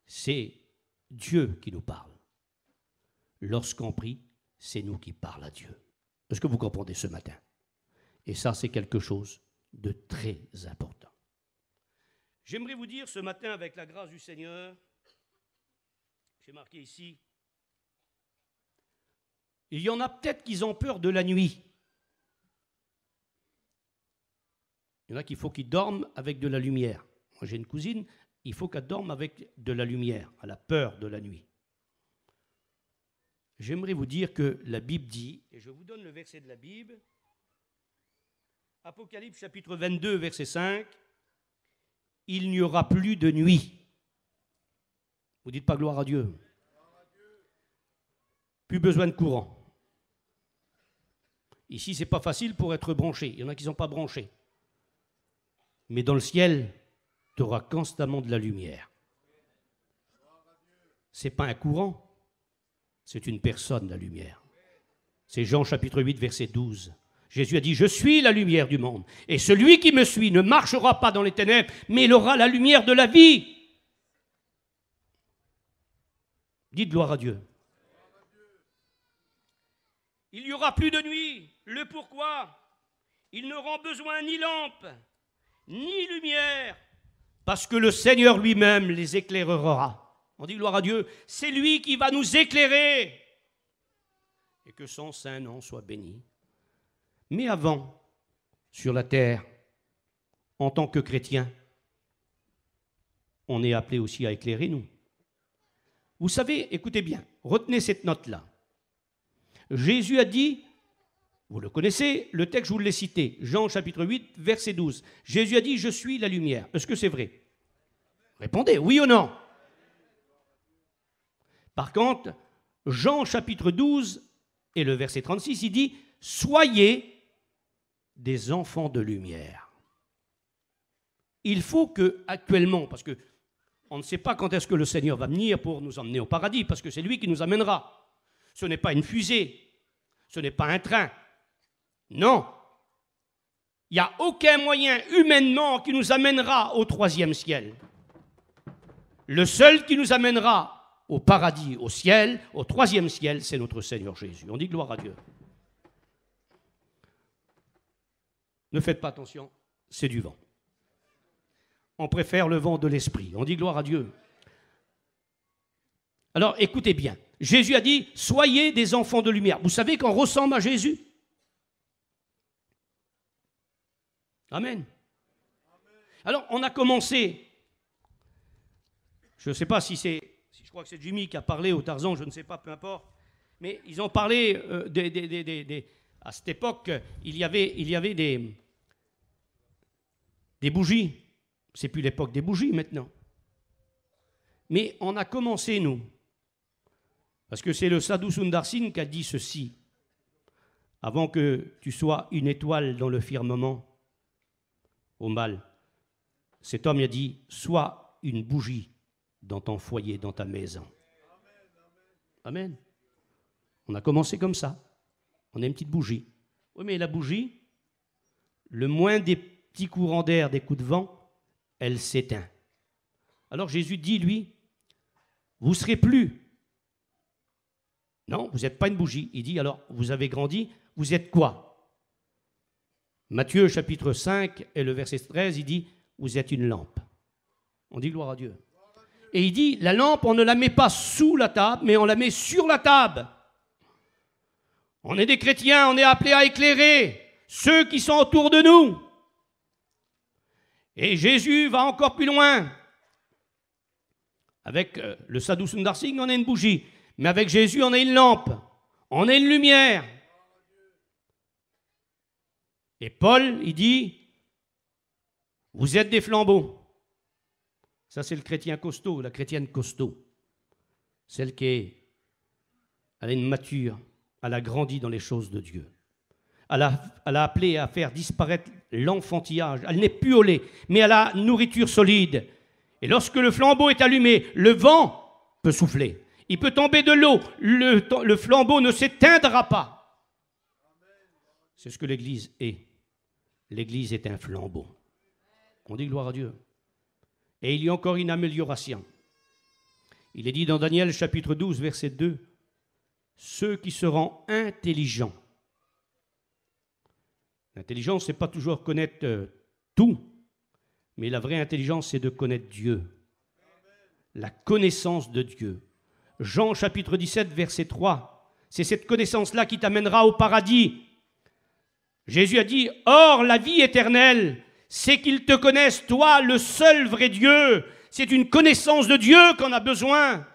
c'est Dieu qui nous parle. Lorsqu'on prie, c'est nous qui parlons à Dieu. Est-ce que vous comprenez ce matin? Et ça, c'est quelque chose de très important. J'aimerais vous dire ce matin, avec la grâce du Seigneur, j'ai marqué ici, il y en a peut-être qui ont peur de la nuit. Il y en a qu'il faut qu'ils dorment avec de la lumière. Moi, j'ai une cousine, il faut qu'elle dorme avec de la lumière. Elle a peur de la nuit j'aimerais vous dire que la Bible dit, et je vous donne le verset de la Bible, Apocalypse chapitre 22, verset 5, il n'y aura plus de nuit. Vous dites pas gloire à Dieu. Plus besoin de courant. Ici, c'est pas facile pour être branché. Il y en a qui ne sont pas branchés. Mais dans le ciel, tu auras constamment de la lumière. Ce n'est pas un courant, c'est une personne, la lumière. C'est Jean chapitre 8, verset 12. Jésus a dit, je suis la lumière du monde. Et celui qui me suit ne marchera pas dans les ténèbres, mais il aura la lumière de la vie. Dites gloire à Dieu. Il n'y aura plus de nuit. Le pourquoi? Ils n'auront besoin ni lampe, ni lumière, parce que le Seigneur lui-même les éclairera. On dit gloire à Dieu. C'est lui qui va nous éclairer. Et que son saint nom soit béni. Mais avant, sur la terre, en tant que chrétien, on est appelé aussi à éclairer nous. Vous savez, écoutez bien, retenez cette note-là. Jésus a dit, vous le connaissez, le texte, je vous l'ai cité, Jean chapitre 8, verset 12. Jésus a dit, je suis la lumière. Est-ce que c'est vrai? Répondez, oui ou non? Par contre, Jean chapitre 12 et le verset 36, il dit, Soyez des enfants de lumière. Il faut que, actuellement, parce que on ne sait pas quand est-ce que le Seigneur va venir pour nous emmener au paradis, parce que c'est lui qui nous amènera. Ce n'est pas une fusée, ce n'est pas un train. Non. Il n'y a aucun moyen humainement qui nous amènera au troisième ciel. Le seul qui nous amènera au paradis, au ciel, au troisième ciel, c'est notre Seigneur Jésus. On dit gloire à Dieu. Ne faites pas attention, c'est du vent. On préfère le vent de l'esprit. On dit gloire à Dieu. Alors écoutez bien. Jésus a dit, soyez des enfants de lumière. Vous savez qu'on ressemble à Jésus? Amen. Alors on a commencé, je ne sais pas si c'est je crois que c'est Jimmy qui a parlé au Tarzan, je ne sais pas, peu importe. Mais ils ont parlé euh, à cette époque, il y avait, il y avait des, des bougies. C'est plus l'époque des bougies maintenant. Mais on a commencé, nous, parce que c'est le Sadhu Sundar Singh qui a dit ceci. Avant que tu sois une étoile dans le firmament, au mal, cet homme a dit Sois une bougie dans ton foyer, dans ta maison. Amen. On a commencé comme ça. On a une petite bougie. Oui, mais la bougie, le moins des petits courants d'air, des coups de vent, elle s'éteint. Alors Jésus dit, lui, vous serez plus. Non, vous n'êtes pas une bougie. Il dit, alors, vous avez grandi, vous êtes quoi? Matthieu chapitre 5 et le verset 13, il dit, vous êtes une lampe. On dit gloire à Dieu. Et il dit, la lampe, on ne la met pas sous la table, mais on la met sur la table. On est des chrétiens, on est appelés à éclairer ceux qui sont autour de nous. Et Jésus va encore plus loin. Avec euh, le Sadhu Sundar Singh, on a une bougie. Mais avec Jésus, on a une lampe. On a une lumière. Et Paul, il dit, vous êtes des flambeaux. Ça, c'est le chrétien costaud, la chrétienne costaud. Celle qui est, elle est mature, elle a grandi dans les choses de Dieu. Elle a, appelé à faire disparaître l'enfantillage. Elle n'est plus au lait, mais elle a nourriture solide. Et lorsque le flambeau est allumé, le vent peut souffler. Il peut tomber de l'eau. Le, le flambeau ne s'éteindra pas. C'est ce que l'Église est. L'Église est un flambeau. On dit gloire à Dieu. Et il y a encore une amélioration. Il est dit dans Daniel chapitre 12, verset 2, ceux qui seront intelligents. L'intelligence, ce n'est pas toujours connaître euh, tout, mais la vraie intelligence, c'est de connaître Dieu. La connaissance de Dieu. Jean chapitre 17, verset 3, c'est cette connaissance-là qui t'amènera au paradis. Jésus a dit, Or la vie éternelle, c'est qu'ils te connaissent, toi, le seul vrai Dieu. C'est une connaissance de Dieu qu'on a besoin.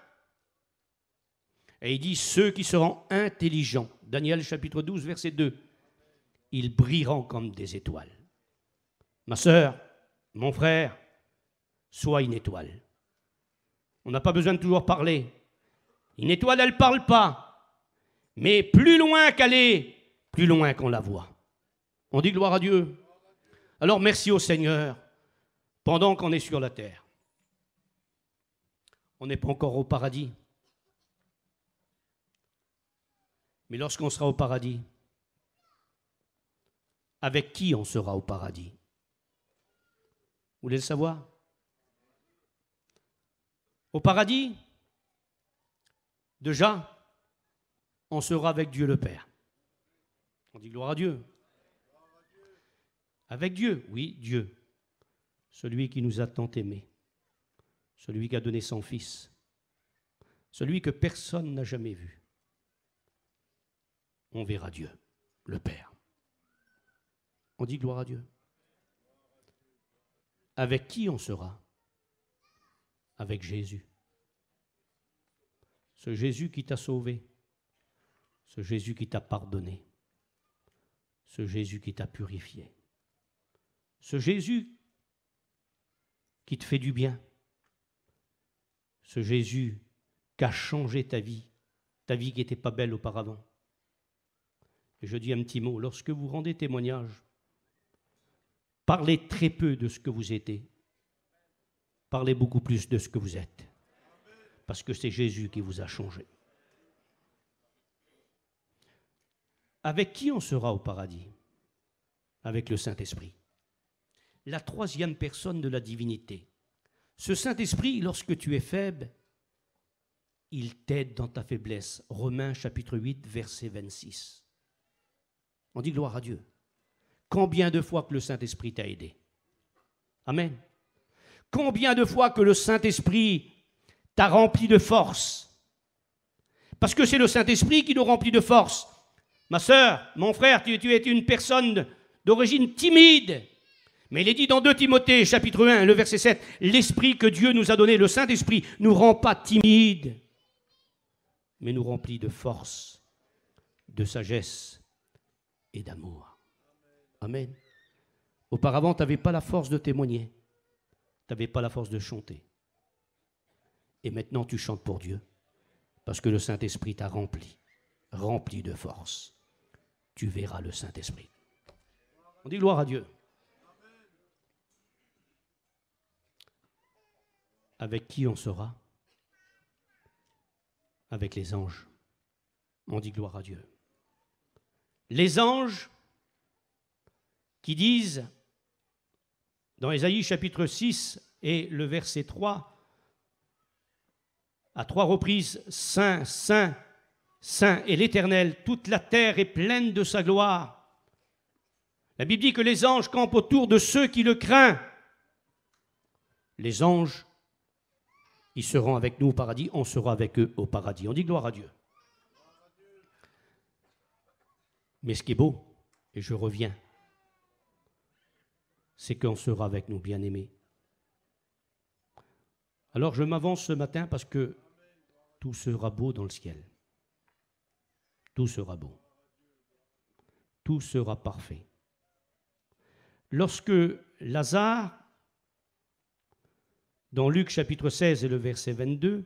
Et il dit, ceux qui seront intelligents, Daniel chapitre 12, verset 2, ils brilleront comme des étoiles. Ma sœur, mon frère, sois une étoile. On n'a pas besoin de toujours parler. Une étoile, elle ne parle pas. Mais plus loin qu'elle est, plus loin qu'on la voit. On dit gloire à Dieu. Alors merci au Seigneur pendant qu'on est sur la terre. On n'est pas encore au paradis. Mais lorsqu'on sera au paradis, avec qui on sera au paradis? Vous voulez le savoir? Au paradis, déjà, on sera avec Dieu le Père. On dit gloire à Dieu. Avec Dieu, oui, Dieu, celui qui nous a tant aimés, celui qui a donné son Fils, celui que personne n'a jamais vu. On verra Dieu, le Père. On dit gloire à Dieu. Avec qui on sera? Avec Jésus. Ce Jésus qui t'a sauvé, ce Jésus qui t'a pardonné, ce Jésus qui t'a purifié ce Jésus qui te fait du bien, ce Jésus qui a changé ta vie, ta vie qui n'était pas belle auparavant. Je dis un petit mot, lorsque vous rendez témoignage, parlez très peu de ce que vous étiez, parlez beaucoup plus de ce que vous êtes, parce que c'est Jésus qui vous a changé. Avec qui on sera au paradis? Avec le Saint-Esprit la troisième personne de la divinité. Ce Saint-Esprit, lorsque tu es faible, il t'aide dans ta faiblesse. Romains chapitre 8, verset 26. On dit gloire à Dieu. Combien de fois que le Saint-Esprit t'a aidé? Amen. Combien de fois que le Saint-Esprit t'a rempli de force? Parce que c'est le Saint-Esprit qui nous remplit de force. Ma sœur, mon frère, tu es une personne d'origine timide. Mais il est dit dans 2 Timothée, chapitre 1, le verset 7, l'Esprit que Dieu nous a donné, le Saint-Esprit, nous rend pas timides, mais nous remplit de force, de sagesse et d'amour. Amen. Auparavant, tu n'avais pas la force de témoigner, tu n'avais pas la force de chanter. Et maintenant, tu chantes pour Dieu, parce que le Saint-Esprit t'a rempli, rempli de force. Tu verras le Saint-Esprit. On dit gloire à Dieu. Avec qui on sera? Avec les anges. On dit gloire à Dieu. Les anges qui disent, dans Ésaïe chapitre 6 et le verset 3, à trois reprises, Saint, Saint, Saint et l'Éternel, toute la terre est pleine de sa gloire. La Bible dit que les anges campent autour de ceux qui le craignent. Les anges, ils seront avec nous au paradis, on sera avec eux au paradis. On dit gloire à Dieu. Mais ce qui est beau, et je reviens, c'est qu'on sera avec nous, bien-aimés. Alors je m'avance ce matin parce que tout sera beau dans le ciel. Tout sera beau. Tout sera parfait. Lorsque Lazare, dans Luc chapitre 16 et le verset 22,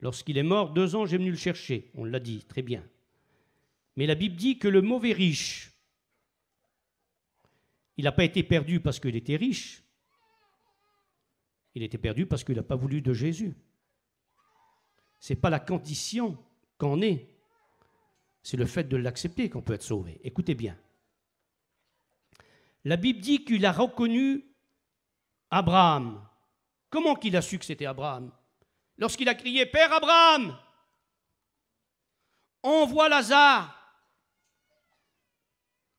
lorsqu'il est mort, deux ans, j'ai venu le chercher. On l'a dit, très bien. Mais la Bible dit que le mauvais riche, il n'a pas été perdu parce qu'il était riche, il était perdu parce qu'il n'a pas voulu de Jésus. Ce n'est pas la condition qu'on est, c'est le fait de l'accepter qu'on peut être sauvé. Écoutez bien. La Bible dit qu'il a reconnu Abraham. Comment qu'il a su que c'était Abraham? Lorsqu'il a crié Père Abraham, envoie Lazare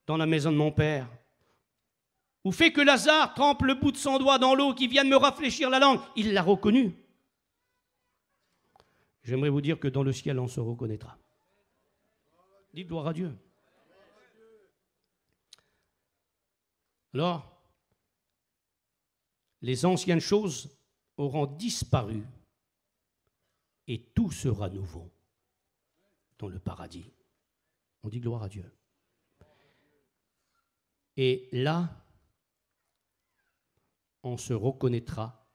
dans la maison de mon père. Ou fait que Lazare trempe le bout de son doigt dans l'eau qui vient de me rafraîchir la langue? Il l'a reconnu. J'aimerais vous dire que dans le ciel, on se reconnaîtra. Dites gloire à Dieu. Alors, les anciennes choses auront disparu et tout sera nouveau dans le paradis. On dit gloire à Dieu. Et là, on se reconnaîtra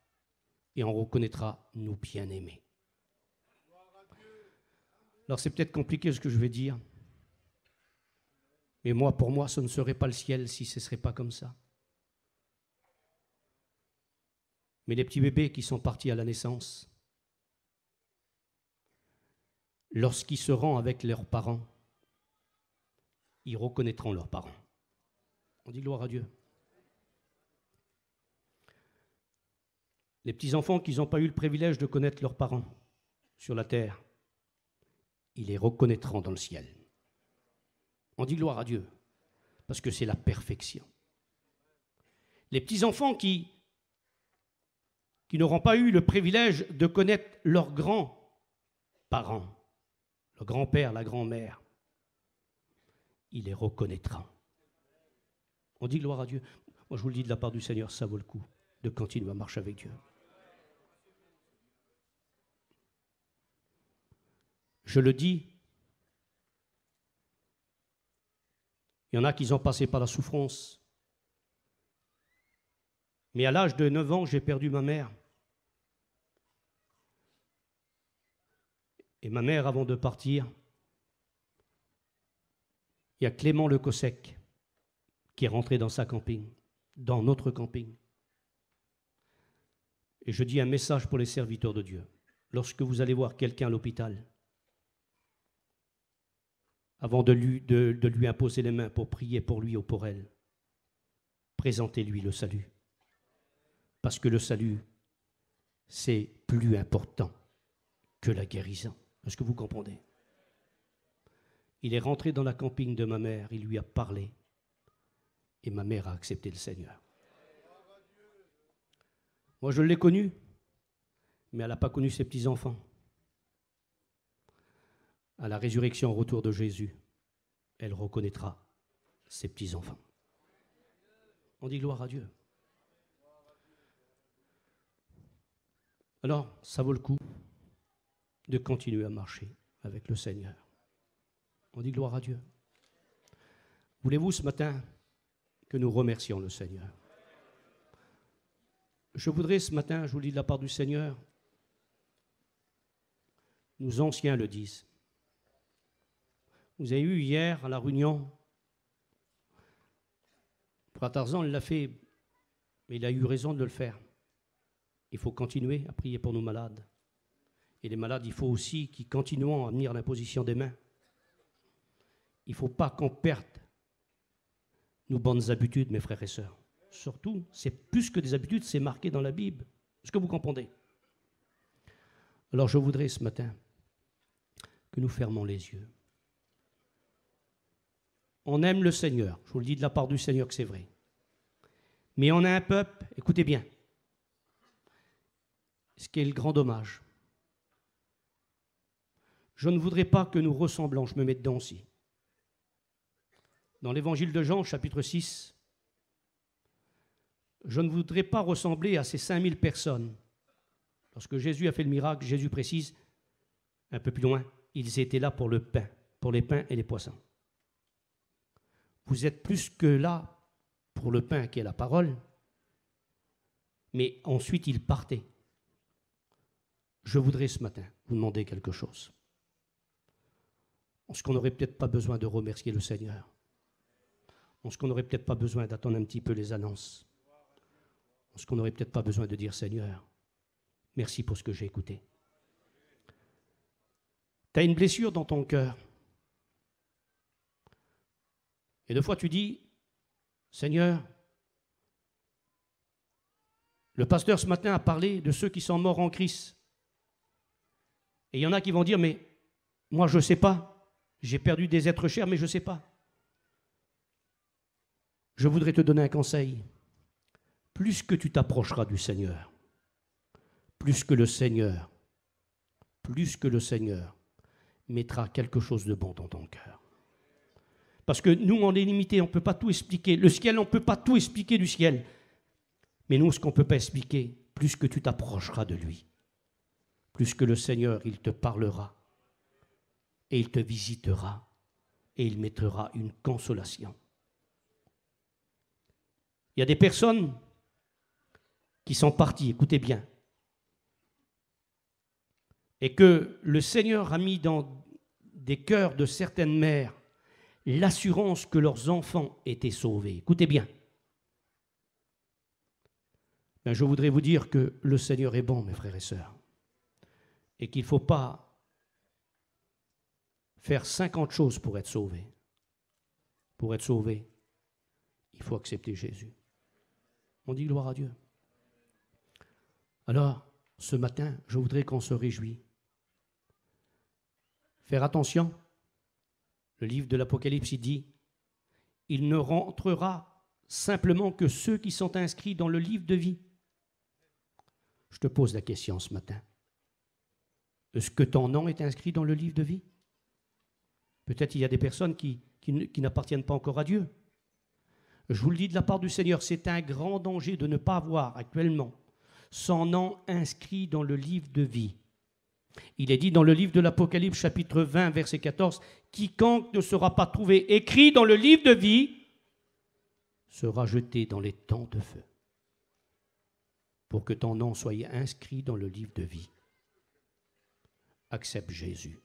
et on reconnaîtra nos bien-aimés. Alors c'est peut-être compliqué ce que je vais dire, mais moi, pour moi, ce ne serait pas le ciel si ce ne serait pas comme ça. Mais les petits bébés qui sont partis à la naissance, lorsqu'ils seront avec leurs parents, ils reconnaîtront leurs parents. On dit gloire à Dieu. Les petits-enfants qui n'ont pas eu le privilège de connaître leurs parents sur la terre, ils les reconnaîtront dans le ciel. On dit gloire à Dieu, parce que c'est la perfection. Les petits-enfants qui, qui n'auront pas eu le privilège de connaître leurs grands-parents, le grand-père, la grand-mère, ils les reconnaîtront. On dit gloire à Dieu. Moi, je vous le dis de la part du Seigneur, ça vaut le coup de continuer à marcher avec Dieu. Je le dis, il y en a qui ont passé par la souffrance. Mais à l'âge de 9 ans, j'ai perdu ma mère. Et ma mère, avant de partir, il y a Clément Le Cossec qui est rentré dans sa camping, dans notre camping. Et je dis un message pour les serviteurs de Dieu. Lorsque vous allez voir quelqu'un à l'hôpital, avant de lui, de, de lui imposer les mains pour prier pour lui ou pour elle, présentez-lui le salut. Parce que le salut, c'est plus important que la guérison. Est-ce que vous comprenez? Il est rentré dans la camping de ma mère, il lui a parlé. Et ma mère a accepté le Seigneur. Moi, je l'ai connue, mais elle n'a pas connu ses petits-enfants. À la résurrection, au retour de Jésus, elle reconnaîtra ses petits-enfants. On dit gloire à Dieu. Alors, ça vaut le coup de continuer à marcher avec le Seigneur. On dit gloire à Dieu. Voulez-vous ce matin que nous remercions le Seigneur? Je voudrais ce matin, je vous le dis de la part du Seigneur, nous anciens le disent. Vous avez eu hier à la réunion, Frère Tarzan l'a fait, mais il a eu raison de le faire. Il faut continuer à prier pour nos malades. Et les malades, il faut aussi qu'ils continuent à venir l'imposition des mains. Il ne faut pas qu'on perde nos bonnes habitudes, mes frères et sœurs. Surtout, c'est plus que des habitudes, c'est marqué dans la Bible. Est-ce que vous comprenez? Alors je voudrais ce matin que nous fermons les yeux. On aime le Seigneur, je vous le dis de la part du Seigneur que c'est vrai. Mais on a un peuple, écoutez bien, ce qui est le grand dommage. Je ne voudrais pas que nous ressemblons, je me mets dedans aussi. Dans l'évangile de Jean, chapitre 6, je ne voudrais pas ressembler à ces 5000 personnes. Lorsque Jésus a fait le miracle, Jésus précise, un peu plus loin, ils étaient là pour le pain, pour les pains et les poissons. Vous êtes plus que là pour le pain qui est la parole, mais ensuite ils partaient. Je voudrais ce matin vous demander quelque chose. Est-ce qu'on n'aurait peut-être pas besoin de remercier le Seigneur Est-ce qu'on n'aurait peut-être pas besoin d'attendre un petit peu les annonces Est-ce qu'on n'aurait peut-être pas besoin de dire Seigneur, merci pour ce que j'ai écouté Tu as une blessure dans ton cœur. Et deux fois tu dis, Seigneur, le pasteur ce matin a parlé de ceux qui sont morts en Christ. Et il y en a qui vont dire, mais moi je ne sais pas. J'ai perdu des êtres chers, mais je ne sais pas. Je voudrais te donner un conseil. Plus que tu t'approcheras du Seigneur, plus que le Seigneur, plus que le Seigneur mettra quelque chose de bon dans ton cœur. Parce que nous, on est limité, on ne peut pas tout expliquer. Le ciel, on ne peut pas tout expliquer du ciel. Mais nous, ce qu'on ne peut pas expliquer, plus que tu t'approcheras de lui, plus que le Seigneur, il te parlera, et il te visitera, et il mettra une consolation. Il y a des personnes qui sont parties, écoutez bien, et que le Seigneur a mis dans des cœurs de certaines mères l'assurance que leurs enfants étaient sauvés. Écoutez bien. Ben, je voudrais vous dire que le Seigneur est bon, mes frères et sœurs, et qu'il ne faut pas faire 50 choses pour être sauvé. Pour être sauvé, il faut accepter Jésus. On dit gloire à Dieu. Alors, ce matin, je voudrais qu'on se réjouisse. Faire attention le livre de l'Apocalypse dit, il ne rentrera simplement que ceux qui sont inscrits dans le livre de vie. Je te pose la question ce matin. Est-ce que ton nom est inscrit dans le livre de vie? Peut-être il y a des personnes qui, n'appartiennent pas encore à Dieu. Je vous le dis de la part du Seigneur, c'est un grand danger de ne pas avoir actuellement son nom inscrit dans le livre de vie. Il est dit dans le livre de l'Apocalypse chapitre 20 verset 14, Quiconque ne sera pas trouvé écrit dans le livre de vie sera jeté dans les temps de feu, pour que ton nom soit inscrit dans le livre de vie. Accepte Jésus.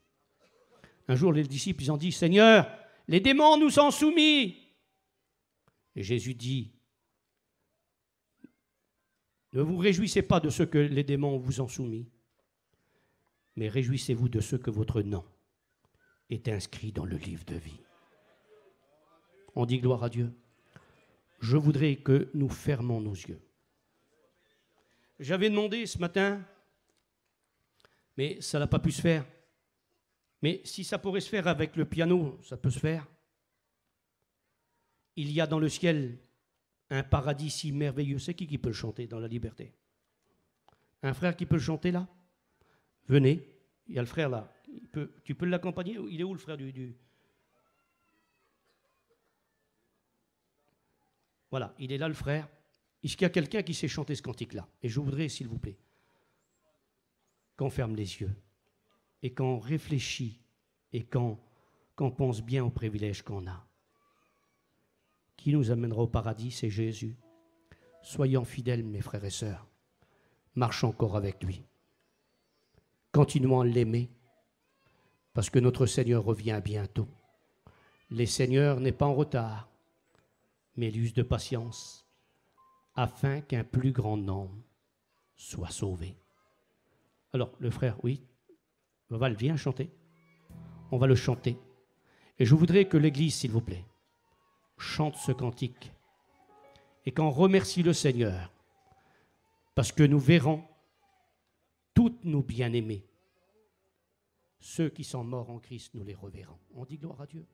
Un jour, les disciples ont dit, Seigneur, les démons nous sont soumis. Et Jésus dit, ne vous réjouissez pas de ce que les démons vous ont soumis mais réjouissez-vous de ce que votre nom est inscrit dans le livre de vie. On dit gloire à Dieu. Je voudrais que nous fermons nos yeux. J'avais demandé ce matin, mais ça n'a pas pu se faire. Mais si ça pourrait se faire avec le piano, ça peut se faire. Il y a dans le ciel un paradis si merveilleux. C'est qui qui peut le chanter dans la liberté? Un frère qui peut le chanter là? Venez, il y a le frère là. tu peux l'accompagner? Il est où le frère du, Voilà, il est là le frère. Est-ce qu'il y a quelqu'un qui sait chanter ce cantique-là? Et je voudrais, s'il vous plaît, qu'on ferme les yeux et qu'on réfléchit et qu'on pense bien aux privilèges qu'on a. Qui nous amènera au paradis, c'est Jésus. Soyons fidèles, mes frères et sœurs. Marchons encore avec lui. Continuons à l'aimer, parce que notre Seigneur revient bientôt. Les Seigneurs n'est pas en retard, mais il de patience, afin qu'un plus grand nombre soit sauvé. Alors, le frère, oui, Val, chanter. On va le chanter. Et je voudrais que l'Église, s'il vous plaît, chante ce cantique et qu'on remercie le Seigneur parce que nous verrons toutes nos bien-aimés. Ceux qui sont morts en Christ, nous les reverrons. On dit gloire à Dieu.